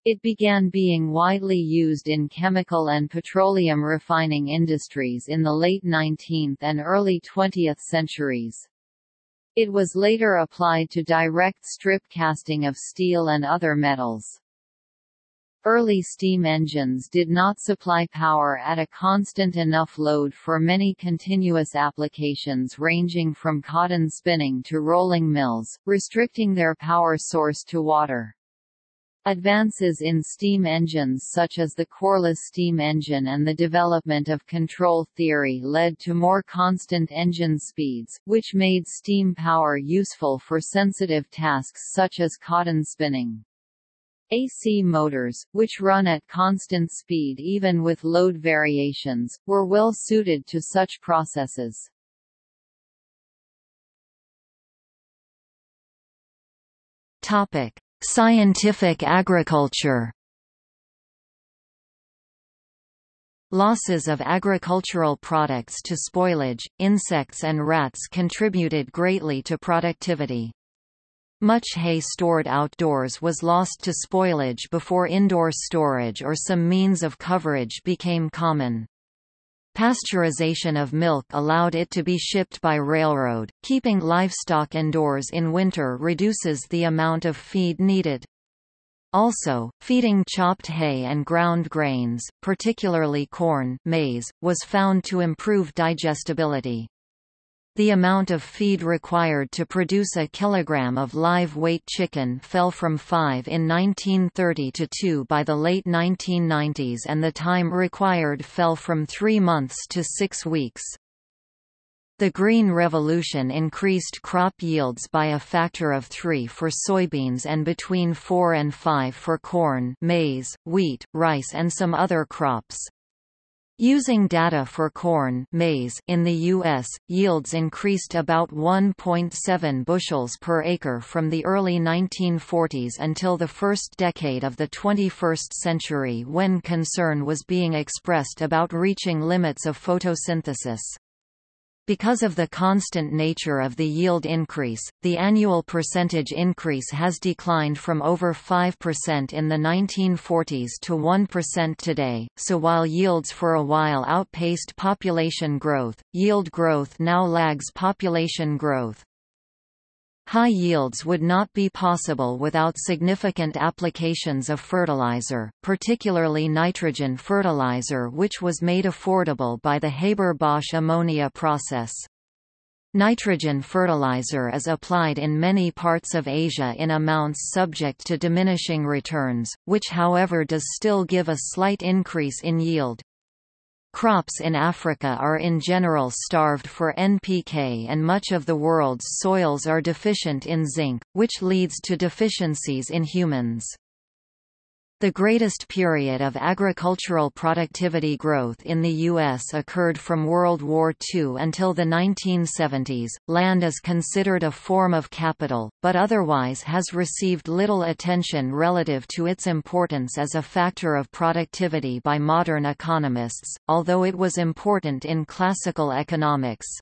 It began being widely used in chemical and petroleum refining industries in the late 19th and early 20th centuries. It was later applied to direct strip casting of steel and other metals. Early steam engines did not supply power at a constant enough load for many continuous applications ranging from cotton spinning to rolling mills, restricting their power source to water. Advances in steam engines such as the Corliss steam engine and the development of control theory led to more constant engine speeds, which made steam power useful for sensitive tasks such as cotton spinning. AC motors, which run at constant speed even with load variations, were well suited to such processes. Topic: Scientific agriculture. Losses of agricultural products to spoilage, insects and rats contributed greatly to productivity. Much hay stored outdoors was lost to spoilage before indoor storage or some means of coverage became common. Pasteurization of milk allowed it to be shipped by railroad. Keeping livestock indoors in winter reduces the amount of feed needed. Also, feeding chopped hay and ground grains, particularly corn maize, was found to improve digestibility. The amount of feed required to produce a kilogram of live-weight chicken fell from 5 in 1930 to 2 by the late 1990s and the time required fell from 3 months to 6 weeks. The Green Revolution increased crop yields by a factor of 3 for soybeans and between 4 and 5 for corn maize, wheat, rice and some other crops. Using data for corn maize in the U.S., yields increased about 1.7 bushels per acre from the early 1940s until the first decade of the 21st century when concern was being expressed about reaching limits of photosynthesis. Because of the constant nature of the yield increase, the annual percentage increase has declined from over 5% in the 1940s to 1% today, so while yields for a while outpaced population growth, yield growth now lags population growth. High yields would not be possible without significant applications of fertilizer, particularly nitrogen fertilizer which was made affordable by the Haber-Bosch ammonia process. Nitrogen fertilizer is applied in many parts of Asia in amounts subject to diminishing returns, which however does still give a slight increase in yield. Crops in Africa are in general starved for NPK and much of the world's soils are deficient in zinc, which leads to deficiencies in humans. The greatest period of agricultural productivity growth in the U.S. occurred from World War II until the 1970s. Land is considered a form of capital, but otherwise has received little attention relative to its importance as a factor of productivity by modern economists, although it was important in classical economics.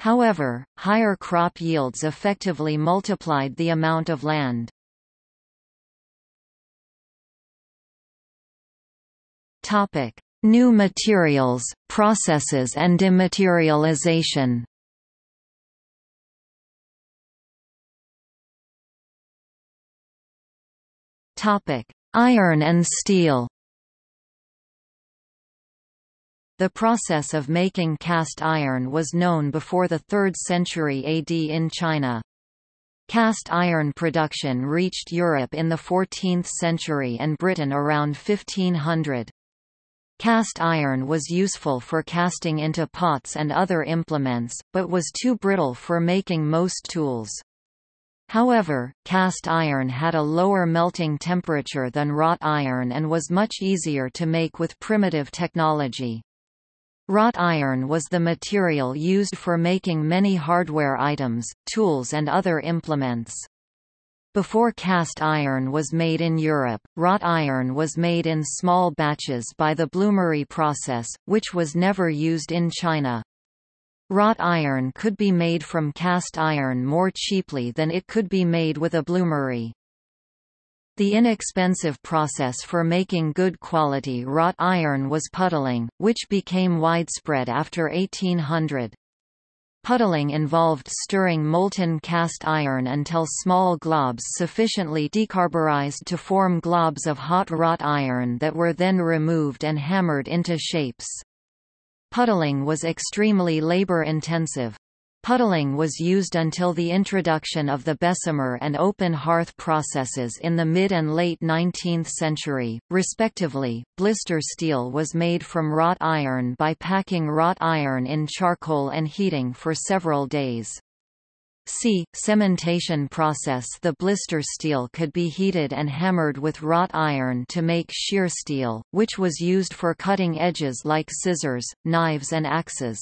However, higher crop yields effectively multiplied the amount of land. Topic: New materials, processes and dematerialization. Topic: Iron and steel. The process of making cast iron was known before the 3rd century AD in China. Cast iron production reached Europe in the 14th century and Britain around 1500. Cast iron was useful for casting into pots and other implements, but was too brittle for making most tools. However, cast iron had a lower melting temperature than wrought iron and was much easier to make with primitive technology. Wrought iron was the material used for making many hardware items, tools and other implements. Before cast iron was made in Europe, wrought iron was made in small batches by the bloomery process, which was never used in China. Wrought iron could be made from cast iron more cheaply than it could be made with a bloomery. The inexpensive process for making good quality wrought iron was puddling, which became widespread after 1800. Puddling involved stirring molten cast iron until small globs sufficiently decarburized to form globs of hot wrought iron that were then removed and hammered into shapes. Puddling was extremely labor-intensive. Puddling was used until the introduction of the Bessemer and open hearth processes in the mid and late 19th century, respectively. Blister steel was made from wrought iron by packing wrought iron in charcoal and heating for several days. C. Cementation process The blister steel could be heated and hammered with wrought iron to make shear steel, which was used for cutting edges like scissors, knives and axes.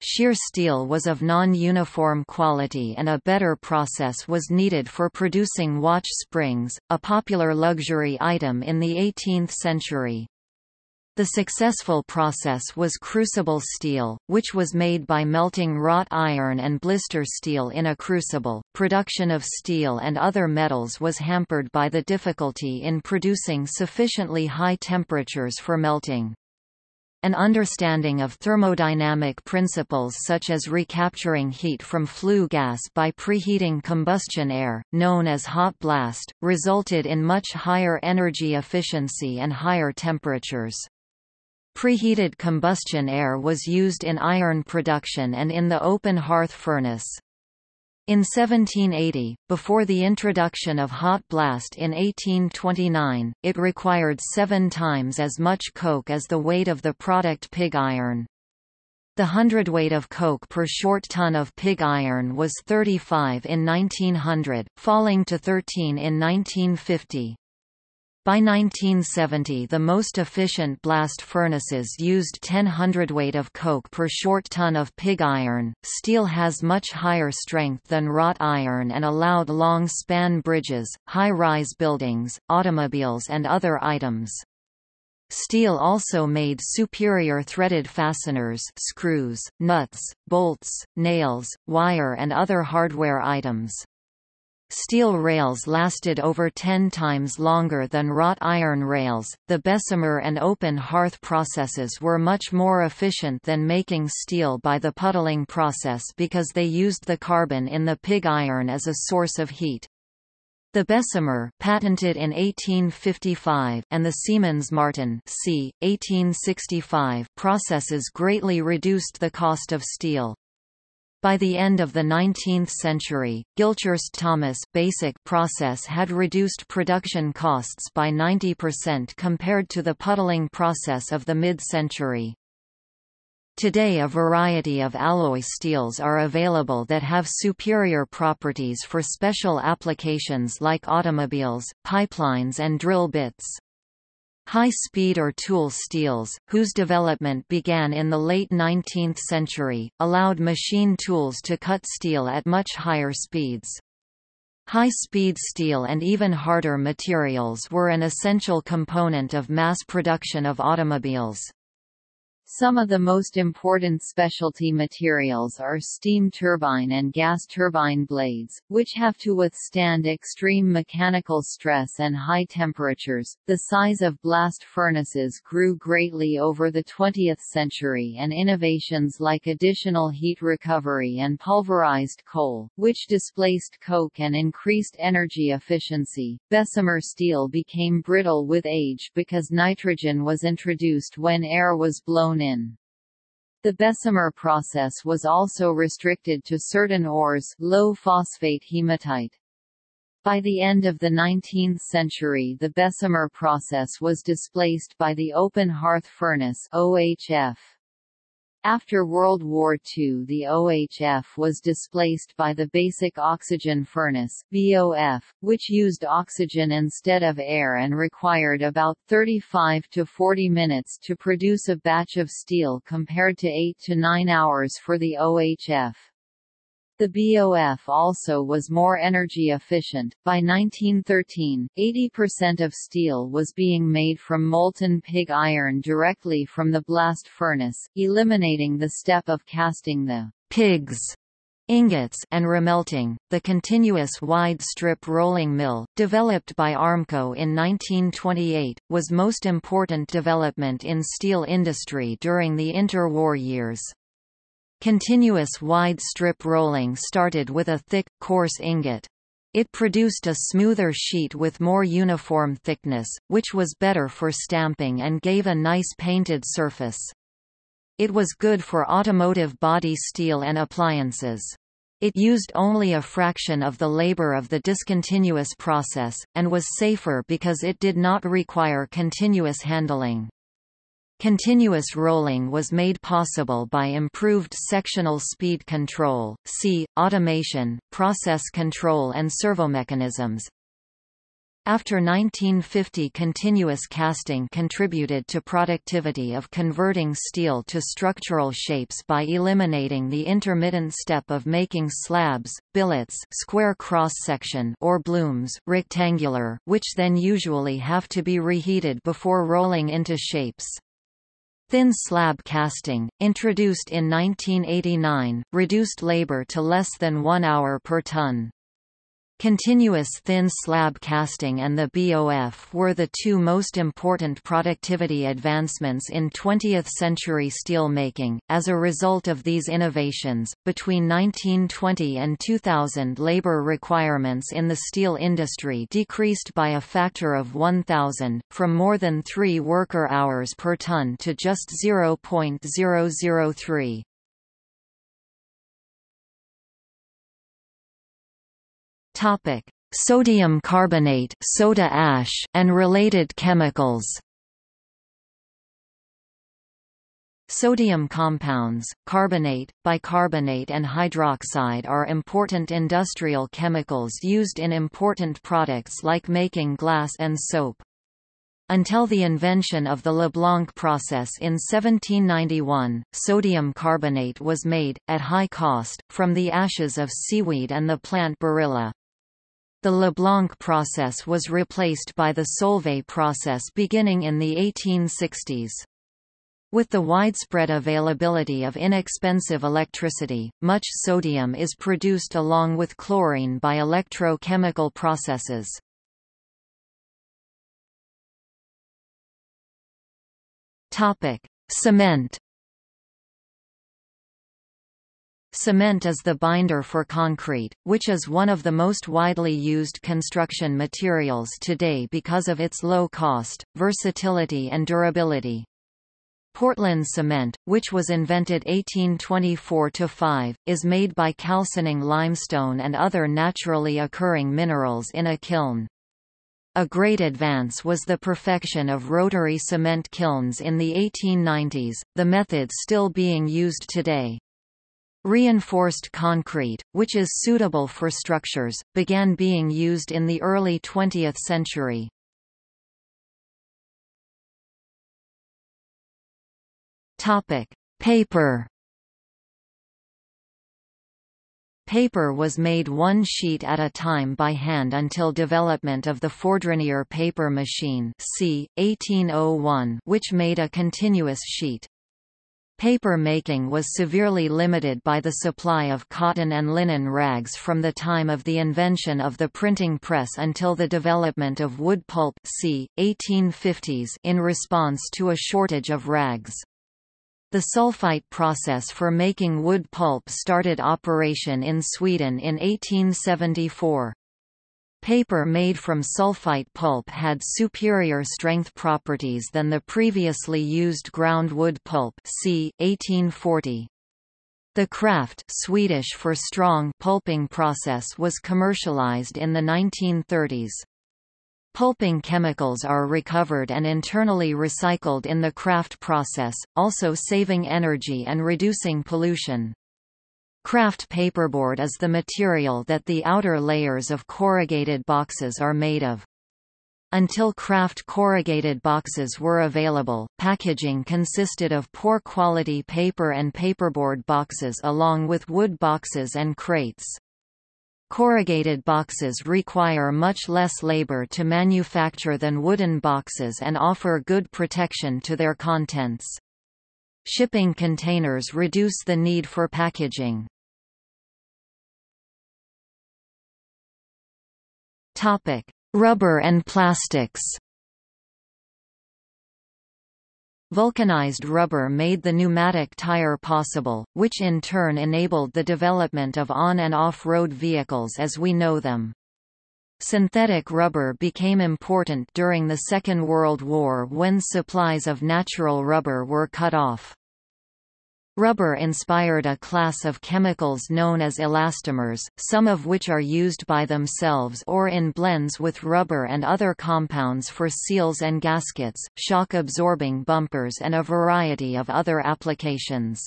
Shear steel was of non-uniform quality and a better process was needed for producing watch springs, a popular luxury item in the 18th century. The successful process was crucible steel, which was made by melting wrought iron and blister steel in a crucible. Production of steel and other metals was hampered by the difficulty in producing sufficiently high temperatures for melting. An understanding of thermodynamic principles such as recapturing heat from flue gas by preheating combustion air, known as hot blast, resulted in much higher energy efficiency and higher temperatures. Preheated combustion air was used in iron production and in the open hearth furnace. In 1780, before the introduction of hot blast in 1829, it required seven times as much coke as the weight of the product pig iron. The hundredweight of coke per short ton of pig iron was 35 in 1900, falling to 13 in 1950. By 1970 the most efficient blast furnaces used 10 hundredweight of coke per short ton of pig iron. Steel has much higher strength than wrought iron and allowed long-span bridges, high-rise buildings, automobiles and other items. Steel also made superior threaded fasteners screws, nuts, bolts, nails, wire and other hardware items. Steel rails lasted over 10 times longer than wrought iron rails. The Bessemer and open hearth processes were much more efficient than making steel by the puddling process because they used the carbon in the pig iron as a source of heat. The Bessemer patented in 1855 and the Siemens Martin c. 1865 processes greatly reduced the cost of steel. By the end of the 19th century, Gilchrist-Thomas basic process had reduced production costs by 90% compared to the puddling process of the mid-century. Today a variety of alloy steels are available that have superior properties for special applications like automobiles, pipelines and drill bits. High-speed or tool steels, whose development began in the late 19th century, allowed machine tools to cut steel at much higher speeds. High-speed steel and even harder materials were an essential component of mass production of automobiles. Some of the most important specialty materials are steam turbine and gas turbine blades, which have to withstand extreme mechanical stress and high temperatures. The size of blast furnaces grew greatly over the 20th century, and innovations like additional heat recovery and pulverized coal, which displaced coke and increased energy efficiency. Bessemer steel became brittle with age because nitrogen was introduced when air was blown in. The Bessemer process was also restricted to certain ores low phosphate hematite. By the end of the 19th century the Bessemer process was displaced by the open hearth furnace OHF. After World War II the OHF was displaced by the Basic Oxygen Furnace BOF, which used oxygen instead of air and required about 35 to 40 minutes to produce a batch of steel compared to 8 to 9 hours for the OHF. The BOF also was more energy efficient. By 1913, 80% of steel was being made from molten pig iron directly from the blast furnace, eliminating the step of casting the pigs ingots and remelting. The continuous wide strip rolling mill, developed by Armco in 1928, was most important development in steel industry during the interwar years. Continuous wide strip rolling started with a thick, coarse ingot. It produced a smoother sheet with more uniform thickness, which was better for stamping and gave a nice painted surface. It was good for automotive body steel and appliances. It used only a fraction of the labor of the discontinuous process, and was safer because it did not require continuous handling. Continuous rolling was made possible by improved sectional speed control, c. automation, process control and servomechanisms, after 1950 continuous casting contributed to productivity of converting steel to structural shapes by eliminating the intermittent step of making slabs, billets square cross-section or blooms rectangular, which then usually have to be reheated before rolling into shapes. Thin slab casting, introduced in 1989, reduced labor to less than one hour per ton. Continuous thin slab casting and the BOF were the two most important productivity advancements in 20th-century steelmaking. As a result of these innovations, between 1920 and 2000 labor requirements in the steel industry decreased by a factor of 1,000, from more than 3 worker hours per ton to just 0.003. Topic: Sodium carbonate, soda ash, and related chemicals. Sodium compounds, carbonate, bicarbonate and hydroxide are important industrial chemicals used in important products like making glass and soap. Until the invention of the Leblanc process in 1791, sodium carbonate was made, at high cost, from the ashes of seaweed and the plant barilla. The Leblanc process was replaced by the Solvay process beginning in the 1860s. With the widespread availability of inexpensive electricity, much sodium is produced along with chlorine by electrochemical processes. Cement Cement is the binder for concrete, which is one of the most widely used construction materials today because of its low cost, versatility and durability. Portland cement, which was invented 1824–5, is made by calcining limestone and other naturally occurring minerals in a kiln. A great advance was the perfection of rotary cement kilns in the 1890s, the method still being used today. Reinforced concrete, which is suitable for structures, began being used in the early 20th century. Topic: Paper Paper was made one sheet at a time by hand until development of the Fourdrinier paper machine c. 1801 which made a continuous sheet. Paper making was severely limited by the supply of cotton and linen rags from the time of the invention of the printing press until the development of wood pulp c. 1850s in response to a shortage of rags. The sulfite process for making wood pulp started operation in Sweden in 1874. Paper made from sulfite pulp had superior strength properties than the previously used ground wood pulp c. 1840. The kraft Swedish for strong pulping process was commercialized in the 1930s. Pulping chemicals are recovered and internally recycled in the kraft process, also saving energy and reducing pollution. Kraft paperboard is the material that the outer layers of corrugated boxes are made of. Until kraft corrugated boxes were available, packaging consisted of poor quality paper and paperboard boxes along with wood boxes and crates. Corrugated boxes require much less labor to manufacture than wooden boxes and offer good protection to their contents. Shipping containers reduce the need for packaging. Topic: Rubber and plastics. Vulcanized rubber made the pneumatic tire possible, which in turn enabled the development of on- and off-road vehicles as we know them. Synthetic rubber became important during the Second World War when supplies of natural rubber were cut off. Rubber inspired a class of chemicals known as elastomers, some of which are used by themselves or in blends with rubber and other compounds for seals and gaskets, shock-absorbing bumpers and a variety of other applications.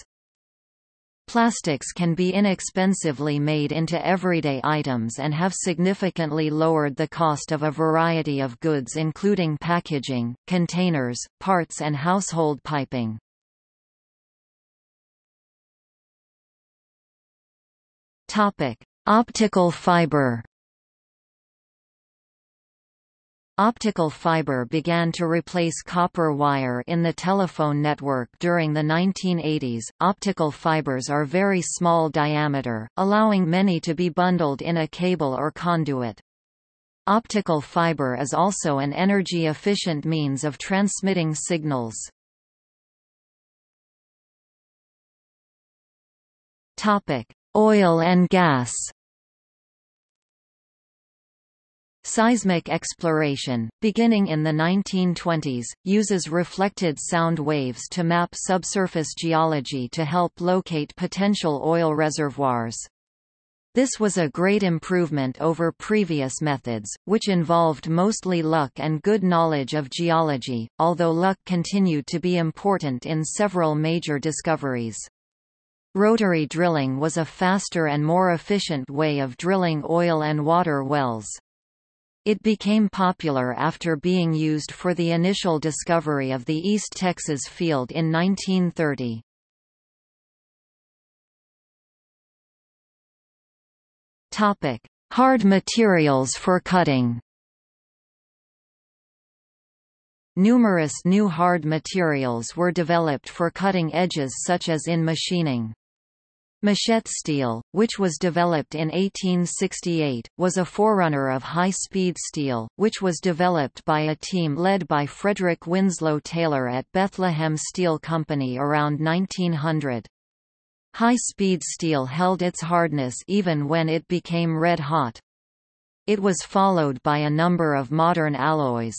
Plastics can be inexpensively made into everyday items and have significantly lowered the cost of a variety of goods including packaging, containers, parts and household piping. Optical fiber. Optical fiber began to replace copper wire in the telephone network during the 1980s. Optical fibers are very small diameter, allowing many to be bundled in a cable or conduit. Optical fiber is also an energy-efficient means of transmitting signals. Topic: Oil and gas Seismic exploration, beginning in the 1920s, uses reflected sound waves to map subsurface geology to help locate potential oil reservoirs. This was a great improvement over previous methods, which involved mostly luck and good knowledge of geology, although luck continued to be important in several major discoveries. Rotary drilling was a faster and more efficient way of drilling oil and water wells. It became popular after being used for the initial discovery of the East Texas field in 1930. Hard materials for cutting Numerous new hard materials were developed for cutting edges such as in machining. Mushet steel, which was developed in 1868, was a forerunner of high-speed steel, which was developed by a team led by Frederick Winslow Taylor at Bethlehem Steel Company around 1900. High-speed steel held its hardness even when it became red-hot. It was followed by a number of modern alloys.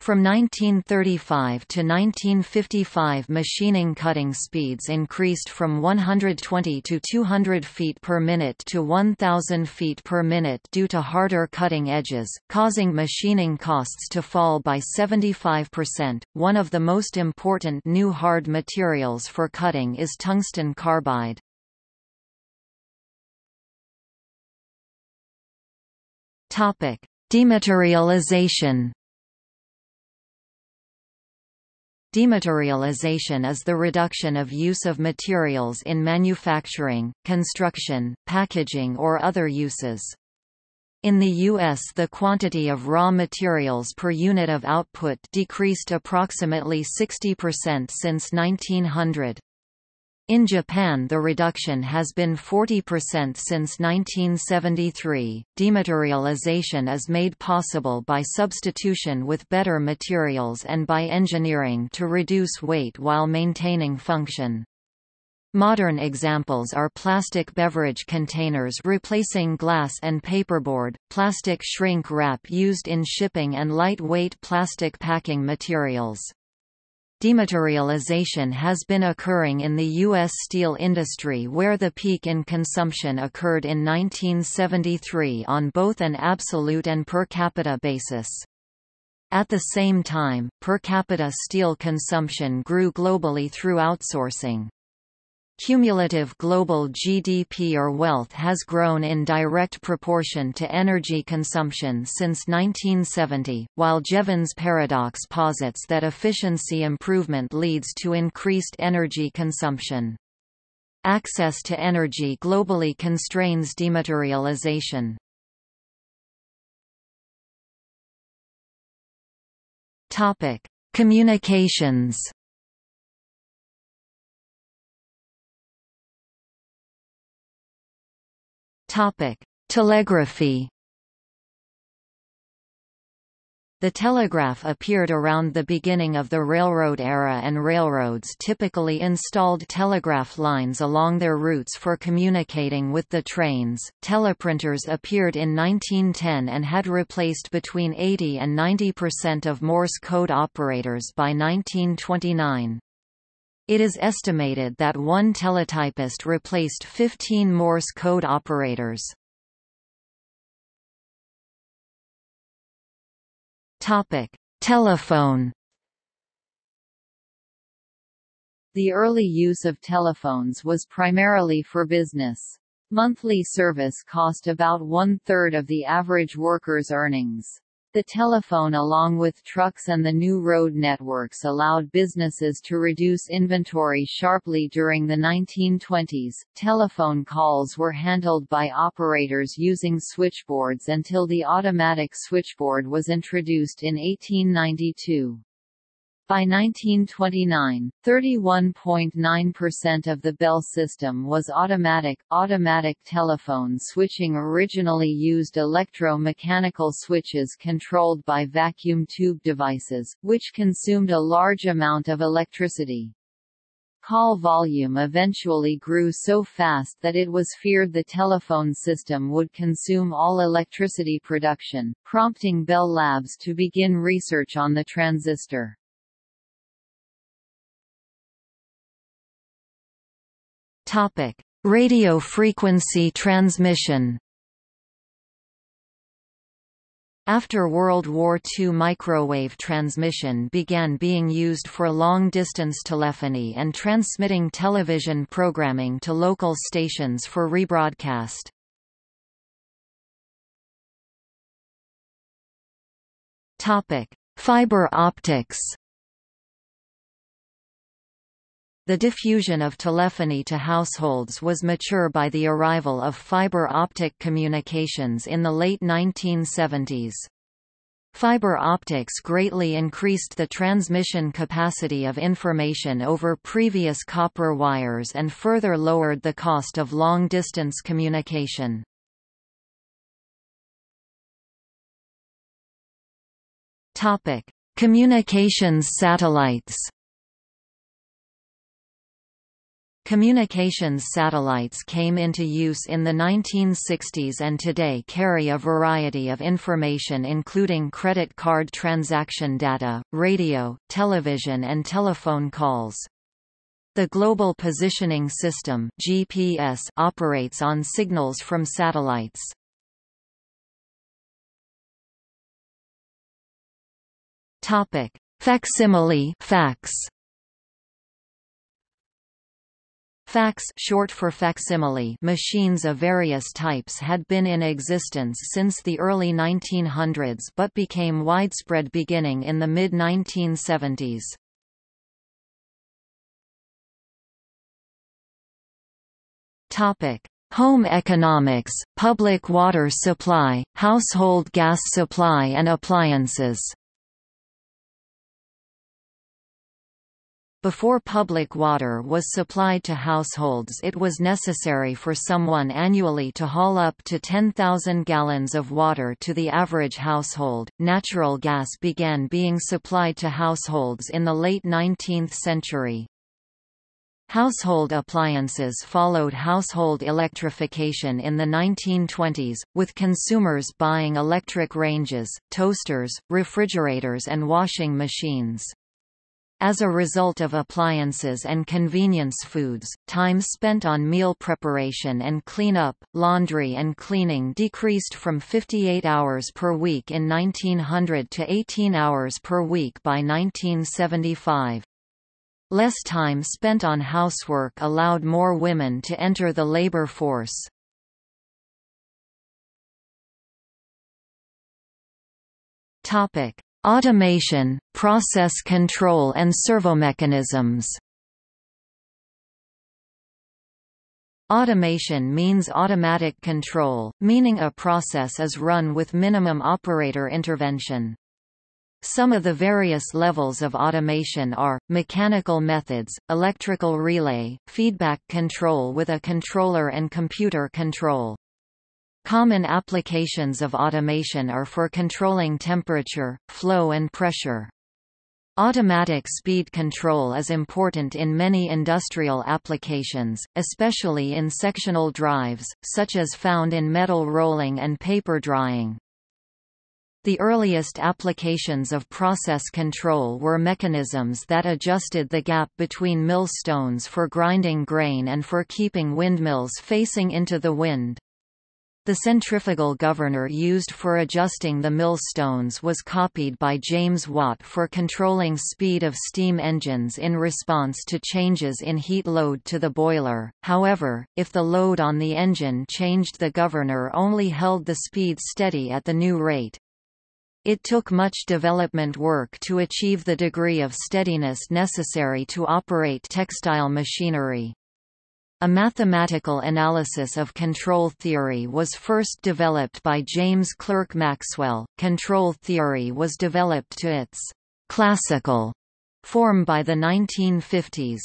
From 1935 to 1955 machining cutting speeds increased from 120 to 200 feet per minute to 1000 feet per minute due to harder cutting edges, causing machining costs to fall by 75%. One of the most important new hard materials for cutting is tungsten carbide. Topic: Dematerialization Dematerialization is the reduction of use of materials in manufacturing, construction, packaging or other uses. In the U.S. the quantity of raw materials per unit of output decreased approximately 60% since 1900. In Japan the reduction has been 40% since 1973. Dematerialization is made possible by substitution with better materials and by engineering to reduce weight while maintaining function. Modern examples are plastic beverage containers replacing glass and paperboard, plastic shrink wrap used in shipping and lightweight plastic packing materials. Dematerialization has been occurring in the U.S. steel industry where the peak in consumption occurred in 1973 on both an absolute and per capita basis. At the same time, per capita steel consumption grew globally through outsourcing. Cumulative global GDP or wealth has grown in direct proportion to energy consumption since 1970, while Jevons paradox posits that efficiency improvement leads to increased energy consumption. Access to energy globally constrains dematerialization. Communications Topic: Telegraphy. The telegraph appeared around the beginning of the railroad era and railroads typically installed telegraph lines along their routes for communicating with the trains. Teleprinters appeared in 1910 and had replaced between 80 and 90% of Morse code operators by 1929. It is estimated that one teletypist replaced 15 Morse code operators. Topic: Telephone. The early use of telephones was primarily for business. Monthly service cost about one-third of the average worker's earnings. The telephone along with trucks and the new road networks allowed businesses to reduce inventory sharply during the 1920s. Telephone calls were handled by operators using switchboards until the automatic switchboard was introduced in 1892. By 1929, 31.9% of the Bell system was automatic. Automatic telephone switching originally used electro-mechanical switches controlled by vacuum tube devices, which consumed a large amount of electricity. Call volume eventually grew so fast that it was feared the telephone system would consume all electricity production, prompting Bell Labs to begin research on the transistor. Topic: Radio frequency transmission. After World War II microwave transmission began being used for long-distance telephony and transmitting television programming to local stations for rebroadcast. Fiber optics The diffusion of telephony to households was mature by the arrival of fiber optic communications in the late 1970s. Fiber optics greatly increased the transmission capacity of information over previous copper wires and further lowered the cost of long-distance communication. Communications satellites Communications satellites came into use in the 1960s and today carry a variety of information including credit card transaction data, radio, television and telephone calls. The Global Positioning System GPS operates on signals from satellites. Facsimile fax. Fax short for facsimile machines of various types had been in existence since the early 1900s but became widespread beginning in the mid-1970s. Home economics, public water supply, household gas supply and appliances Before public water was supplied to households it was necessary for someone annually to haul up to 10,000 gallons of water to the average household. Natural gas began being supplied to households in the late 19th century. Household appliances followed household electrification in the 1920s, with consumers buying electric ranges, toasters, refrigerators and washing machines. As a result of appliances and convenience foods, time spent on meal preparation and cleanup, laundry and cleaning decreased from 58 hours per week in 1900 to 18 hours per week by 1975. Less time spent on housework allowed more women to enter the labor force. Topic: Automation, process control and servomechanisms Automation means automatic control, meaning a process is run with minimum operator intervention. Some of the various levels of automation are, mechanical methods, electrical relay, feedback control with a controller and computer control. Common applications of automation are for controlling temperature, flow and pressure. Automatic speed control is important in many industrial applications, especially in sectional drives, such as found in metal rolling and paper drying. The earliest applications of process control were mechanisms that adjusted the gap between millstones for grinding grain and for keeping windmills facing into the wind. The centrifugal governor used for adjusting the millstones was copied by James Watt for controlling speed of steam engines in response to changes in heat load to the boiler, however, if the load on the engine changed the governor only held the speed steady at the new rate. It took much development work to achieve the degree of steadiness necessary to operate textile machinery. A mathematical analysis of control theory was first developed by James Clerk Maxwell. Control theory was developed to its classical form by the 1950s.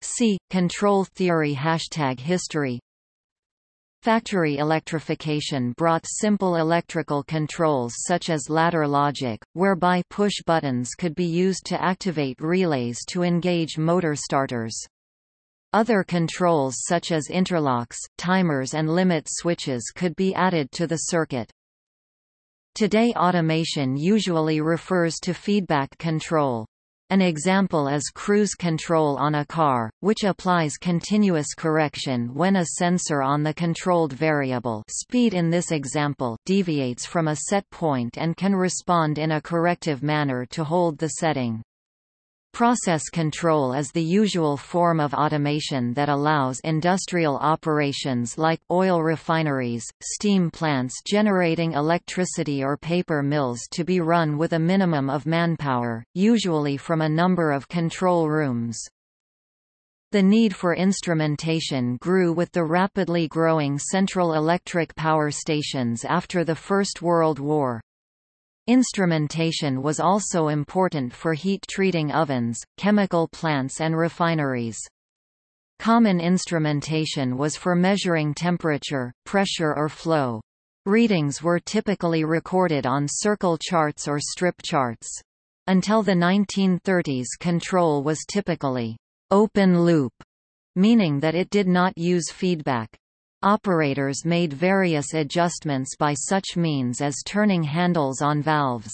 See control theory hashtag history. Factory electrification brought simple electrical controls such as ladder logic, whereby push buttons could be used to activate relays to engage motor starters. Other controls such as interlocks, timers and limit switches could be added to the circuit. Today automation usually refers to feedback control. An example is cruise control on a car, which applies continuous correction when a sensor on the controlled variable speed in this example deviates from a set point and can respond in a corrective manner to hold the setting. Process control is the usual form of automation that allows industrial operations like oil refineries, steam plants generating electricity or paper mills to be run with a minimum of manpower, usually from a number of control rooms. The need for instrumentation grew with the rapidly growing central electric power stations after the First World War. Instrumentation was also important for heat-treating ovens, chemical plants and refineries. Common instrumentation was for measuring temperature, pressure or flow. Readings were typically recorded on circle charts or strip charts. Until the 1930s control was typically open loop, meaning that it did not use feedback. Operators made various adjustments by such means as turning handles on valves.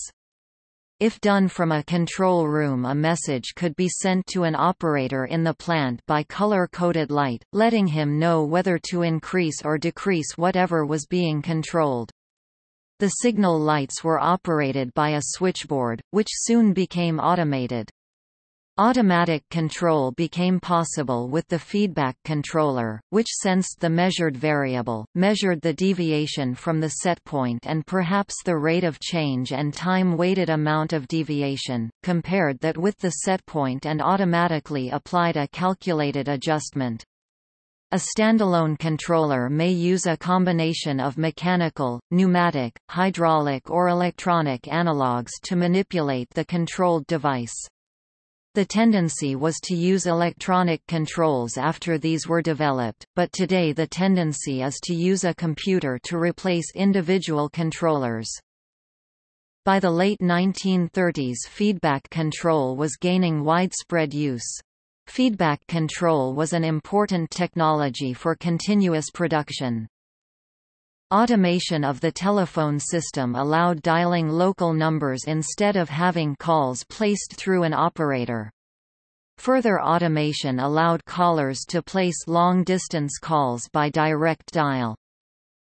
If done from a control room a message could be sent to an operator in the plant by color-coded light, letting him know whether to increase or decrease whatever was being controlled. The signal lights were operated by a switchboard, which soon became automated. Automatic control became possible with the feedback controller, which sensed the measured variable, measured the deviation from the set point and perhaps the rate of change and time-weighted amount of deviation, compared that with the set point and automatically applied a calculated adjustment. A standalone controller may use a combination of mechanical, pneumatic, hydraulic or electronic analogues to manipulate the controlled device. The tendency was to use electronic controls after these were developed, but today the tendency is to use a computer to replace individual controllers. By the late 1930s feedback control was gaining widespread use. Feedback control was an important technology for continuous production. Automation of the telephone system allowed dialing local numbers instead of having calls placed through an operator. Further automation allowed callers to place long-distance calls by direct dial.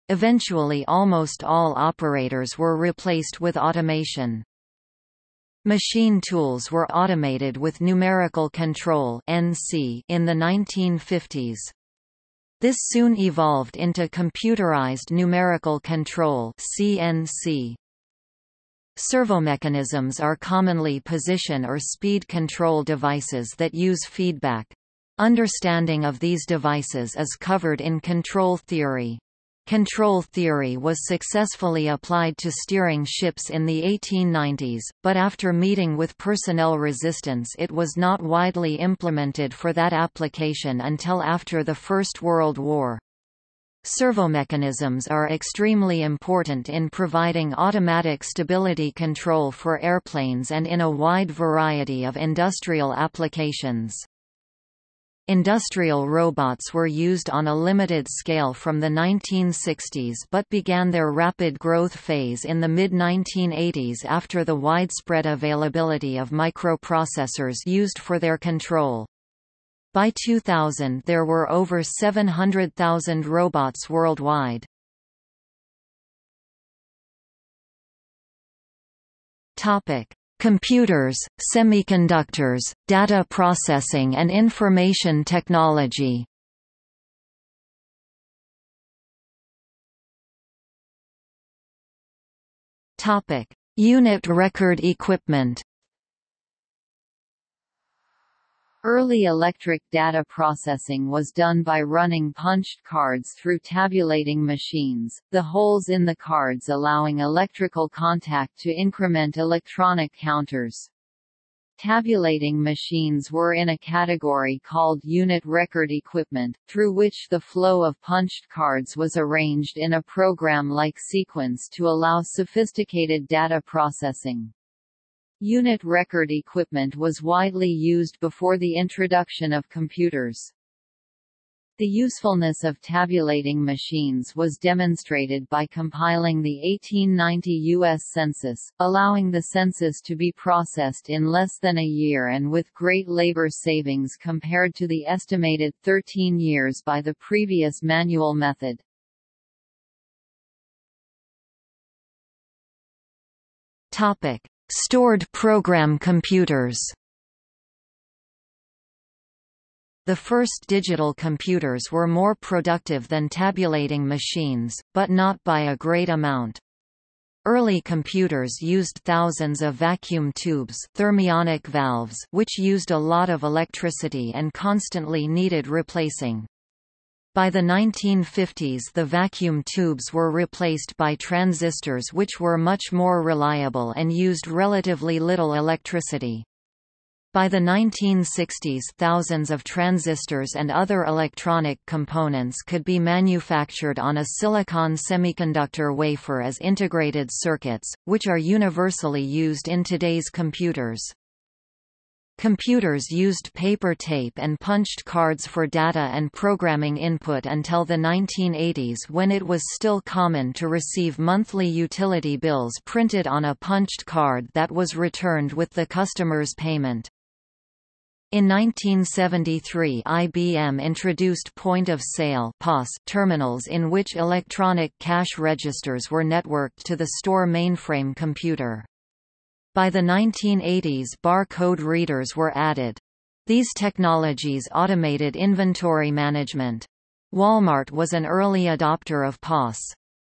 Eventually almost all operators were replaced with automation. Machine tools were automated with numerical control in the 1950s. This soon evolved into computerized numerical control CNC. Servomechanisms are commonly position or speed control devices that use feedback. Understanding of these devices is covered in control theory. Control theory was successfully applied to steering ships in the 1890s, but after meeting with personnel resistance it was not widely implemented for that application until after the First World War. Servomechanisms are extremely important in providing automatic stability control for airplanes and in a wide variety of industrial applications. Industrial robots were used on a limited scale from the 1960s but began their rapid growth phase in the mid-1980s after the widespread availability of microprocessors used for their control. By 2000 there were over 700,000 robots worldwide. Topic: Computers, semiconductors, data processing and information technology. Unit record equipment Early electric data processing was done by running punched cards through tabulating machines, the holes in the cards allowing electrical contact to increment electronic counters. Tabulating machines were in a category called unit record equipment, through which the flow of punched cards was arranged in a program-like sequence to allow sophisticated data processing. Unit record equipment was widely used before the introduction of computers. The usefulness of tabulating machines was demonstrated by compiling the 1890 U.S. Census, allowing the census to be processed in less than a year and with great labor savings compared to the estimated 13 years by the previous manual method. Topic: Stored program computers The first digital computers were more productive than tabulating machines, but not by a great amount. Early computers used thousands of vacuum tubes thermionic valves which used a lot of electricity and constantly needed replacing. By the 1950s the vacuum tubes were replaced by transistors which were much more reliable and used relatively little electricity. By the 1960s thousands of transistors and other electronic components could be manufactured on a silicon semiconductor wafer as integrated circuits, which are universally used in today's computers. Computers used paper tape and punched cards for data and programming input until the 1980s when it was still common to receive monthly utility bills printed on a punched card that was returned with the customer's payment. In 1973 IBM introduced point-of-sale terminals in which electronic cash registers were networked to the store mainframe computer. By the 1980s barcode readers were added. These technologies automated inventory management. Walmart was an early adopter of POS.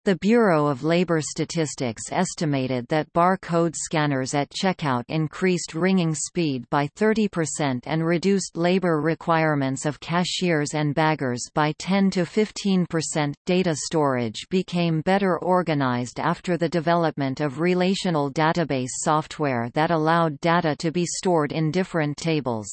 The Bureau of Labor Statistics estimated that barcode scanners at checkout increased ringing speed by 30% and reduced labor requirements of cashiers and baggers by 10 to 15%. Data storage became better organized after the development of relational database software that allowed data to be stored in different tables.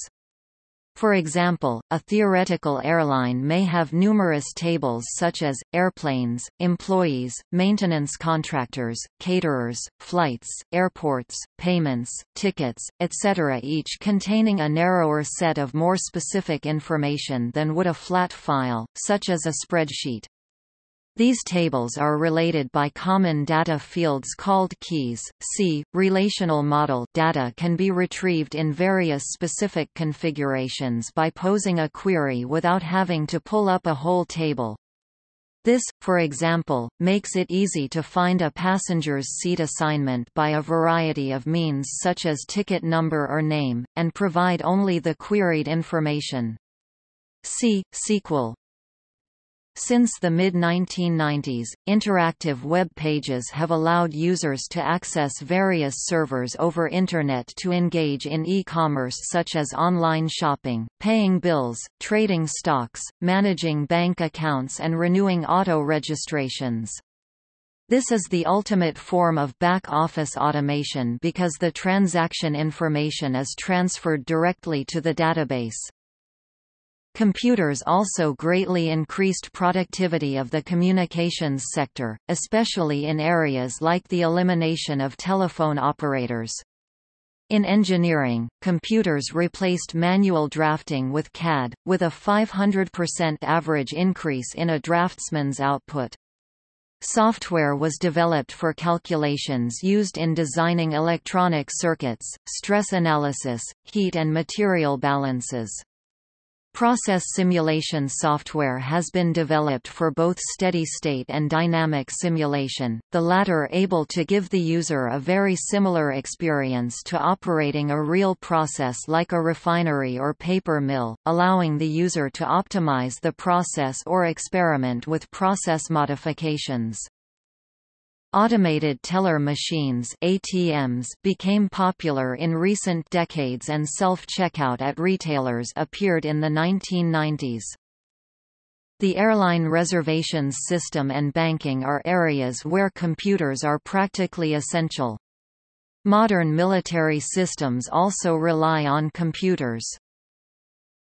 For example, a theoretical airline may have numerous tables such as, airplanes, employees, maintenance contractors, caterers, flights, airports, payments, tickets, etc. each containing a narrower set of more specific information than would a flat file, such as a spreadsheet. These tables are related by common data fields called keys. C. Relational model data can be retrieved in various specific configurations by posing a query without having to pull up a whole table. This, for example, makes it easy to find a passenger's seat assignment by a variety of means such as ticket number or name, and provide only the queried information. C. SQL since the mid-1990s, interactive web pages have allowed users to access various servers over Internet to engage in e-commerce such as online shopping, paying bills, trading stocks, managing bank accounts and renewing auto registrations. This is the ultimate form of back-office automation because the transaction information is transferred directly to the database. Computers also greatly increased productivity of the communications sector, especially in areas like the elimination of telephone operators. In engineering, computers replaced manual drafting with CAD, with a 500% average increase in a draftsman's output. Software was developed for calculations used in designing electronic circuits, stress analysis, heat and material balances. Process simulation software has been developed for both steady-state and dynamic simulation, the latter able to give the user a very similar experience to operating a real process like a refinery or paper mill, allowing the user to optimize the process or experiment with process modifications. Automated teller machines ATMs became popular in recent decades and self-checkout at retailers appeared in the 1990s. The airline reservations system and banking are areas where computers are practically essential. Modern military systems also rely on computers.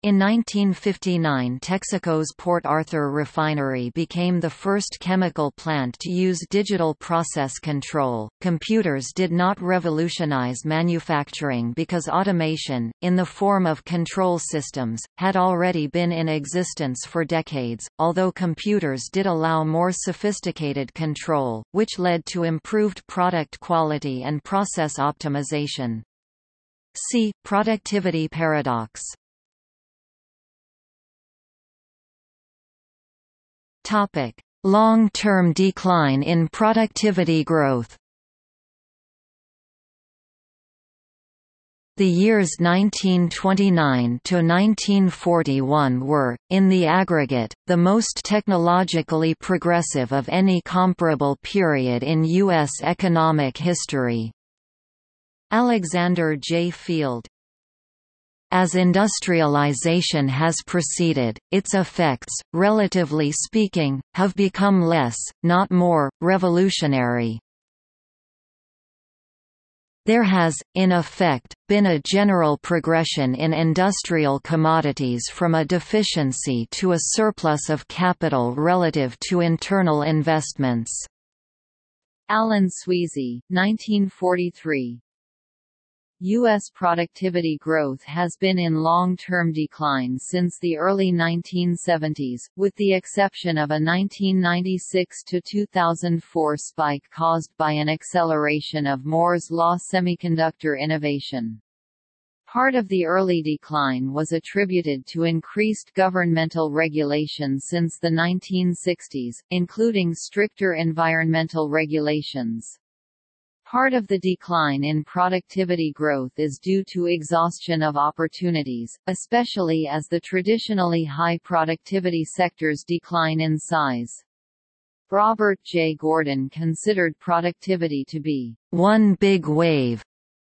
In 1959 Texaco's Port Arthur refinery became the first chemical plant to use digital process control. Computers did not revolutionize manufacturing because automation, in the form of control systems, had already been in existence for decades, although computers did allow more sophisticated control, which led to improved product quality and process optimization. See, productivity paradox Topic: Long-term decline in productivity growth. The years 1929 to 1941 were, in the aggregate, the most technologically progressive of any comparable period in U.S. economic history. Alexander J. Field as industrialization has proceeded, its effects, relatively speaking, have become less, not more, revolutionary. There has, in effect, been a general progression in industrial commodities from a deficiency to a surplus of capital relative to internal investments. Alan Sweezy, 1943 U.S. productivity growth has been in long-term decline since the early 1970s, with the exception of a 1996–2004 spike caused by an acceleration of Moore's law semiconductor innovation. Part of the early decline was attributed to increased governmental regulation since the 1960s, including stricter environmental regulations. Part of the decline in productivity growth is due to exhaustion of opportunities, especially as the traditionally high productivity sectors decline in size. Robert J. Gordon considered productivity to be one big wave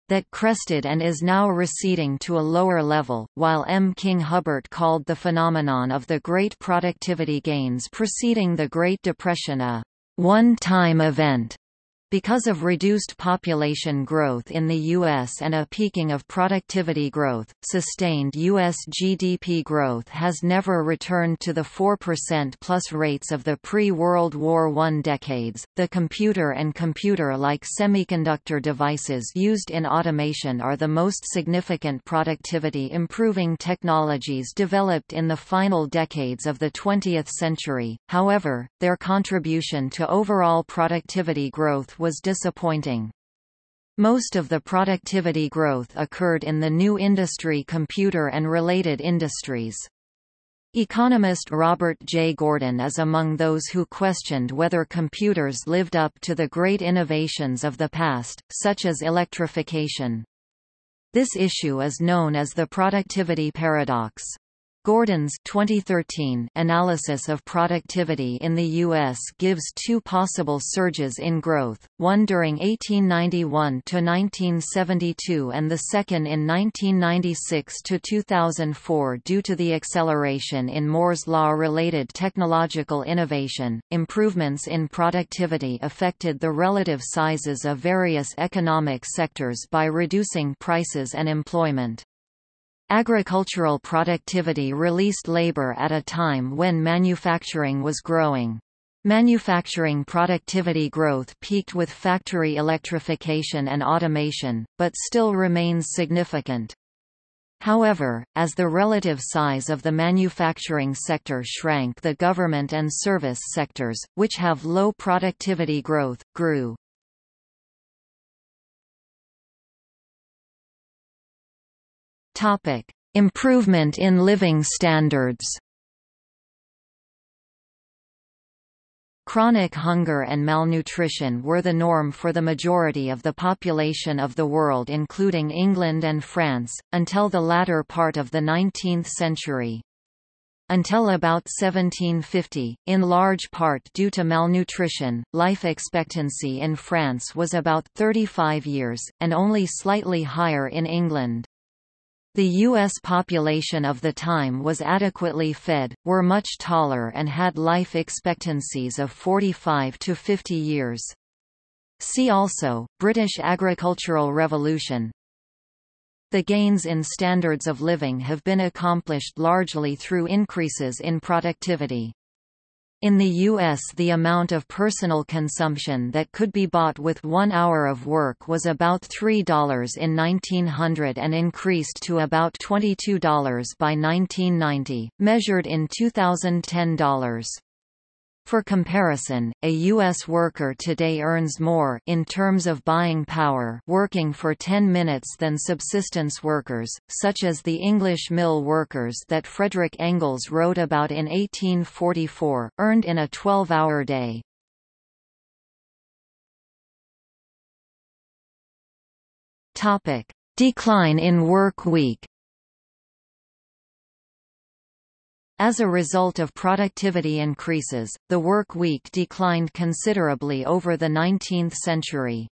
that crested and is now receding to a lower level, while M. King Hubbert called the phenomenon of the great productivity gains preceding the Great Depression a one-time event. Because of reduced population growth in the U.S. and a peaking of productivity growth, sustained U.S. GDP growth has never returned to the 4% plus rates of the pre-World War I decades. The computer and computer-like semiconductor devices used in automation are the most significant productivity improving technologies developed in the final decades of the 20th century. However, their contribution to overall productivity growth was disappointing. Most of the productivity growth occurred in the new industry computer and related industries. Economist Robert J. Gordon is among those who questioned whether computers lived up to the great innovations of the past, such as electrification. This issue is known as the productivity paradox. Gordon's 2013 analysis of productivity in the U.S. gives two possible surges in growth, one during 1891–1972 and the second in 1996–2004 due to the acceleration in Moore's law-related technological innovation. Improvements in productivity affected the relative sizes of various economic sectors by reducing prices and employment. Agricultural productivity released labor at a time when manufacturing was growing. Manufacturing productivity growth peaked with factory electrification and automation, but still remains significant. However, as the relative size of the manufacturing sector shrank the government and service sectors, which have low productivity growth, grew. Improvement in living standards Chronic hunger and malnutrition were the norm for the majority of the population of the world including England and France, until the latter part of the 19th century. Until about 1750, in large part due to malnutrition, life expectancy in France was about 35 years, and only slightly higher in England. The U.S. population of the time was adequately fed, were much taller and had life expectancies of 45 to 50 years. See also, British agricultural revolution The gains in standards of living have been accomplished largely through increases in productivity. In the U.S. the amount of personal consumption that could be bought with one hour of work was about $3 in 1900 and increased to about $22 by 1990, measured in 2010 dollars. For comparison, a U.S. worker today earns more in terms of buying power working for 10 minutes than subsistence workers, such as the English mill workers that Frederick Engels wrote about in 1844, earned in a 12-hour day. Decline in work week As a result of productivity increases, the work week declined considerably over the 19th century.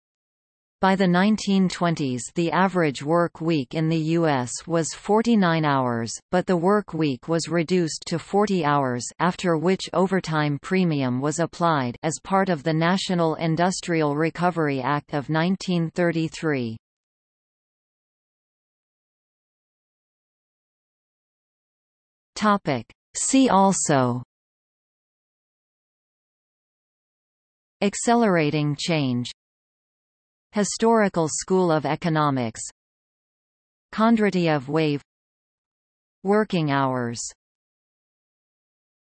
By the 1920s the average work week in the U.S. was 49 hours, but the work week was reduced to 40 hours after which overtime premium was applied as part of the National Industrial Recovery Act of 1933. Topic. See also. Accelerating change. Historical School of Economics. Kondratiev wave. Working hours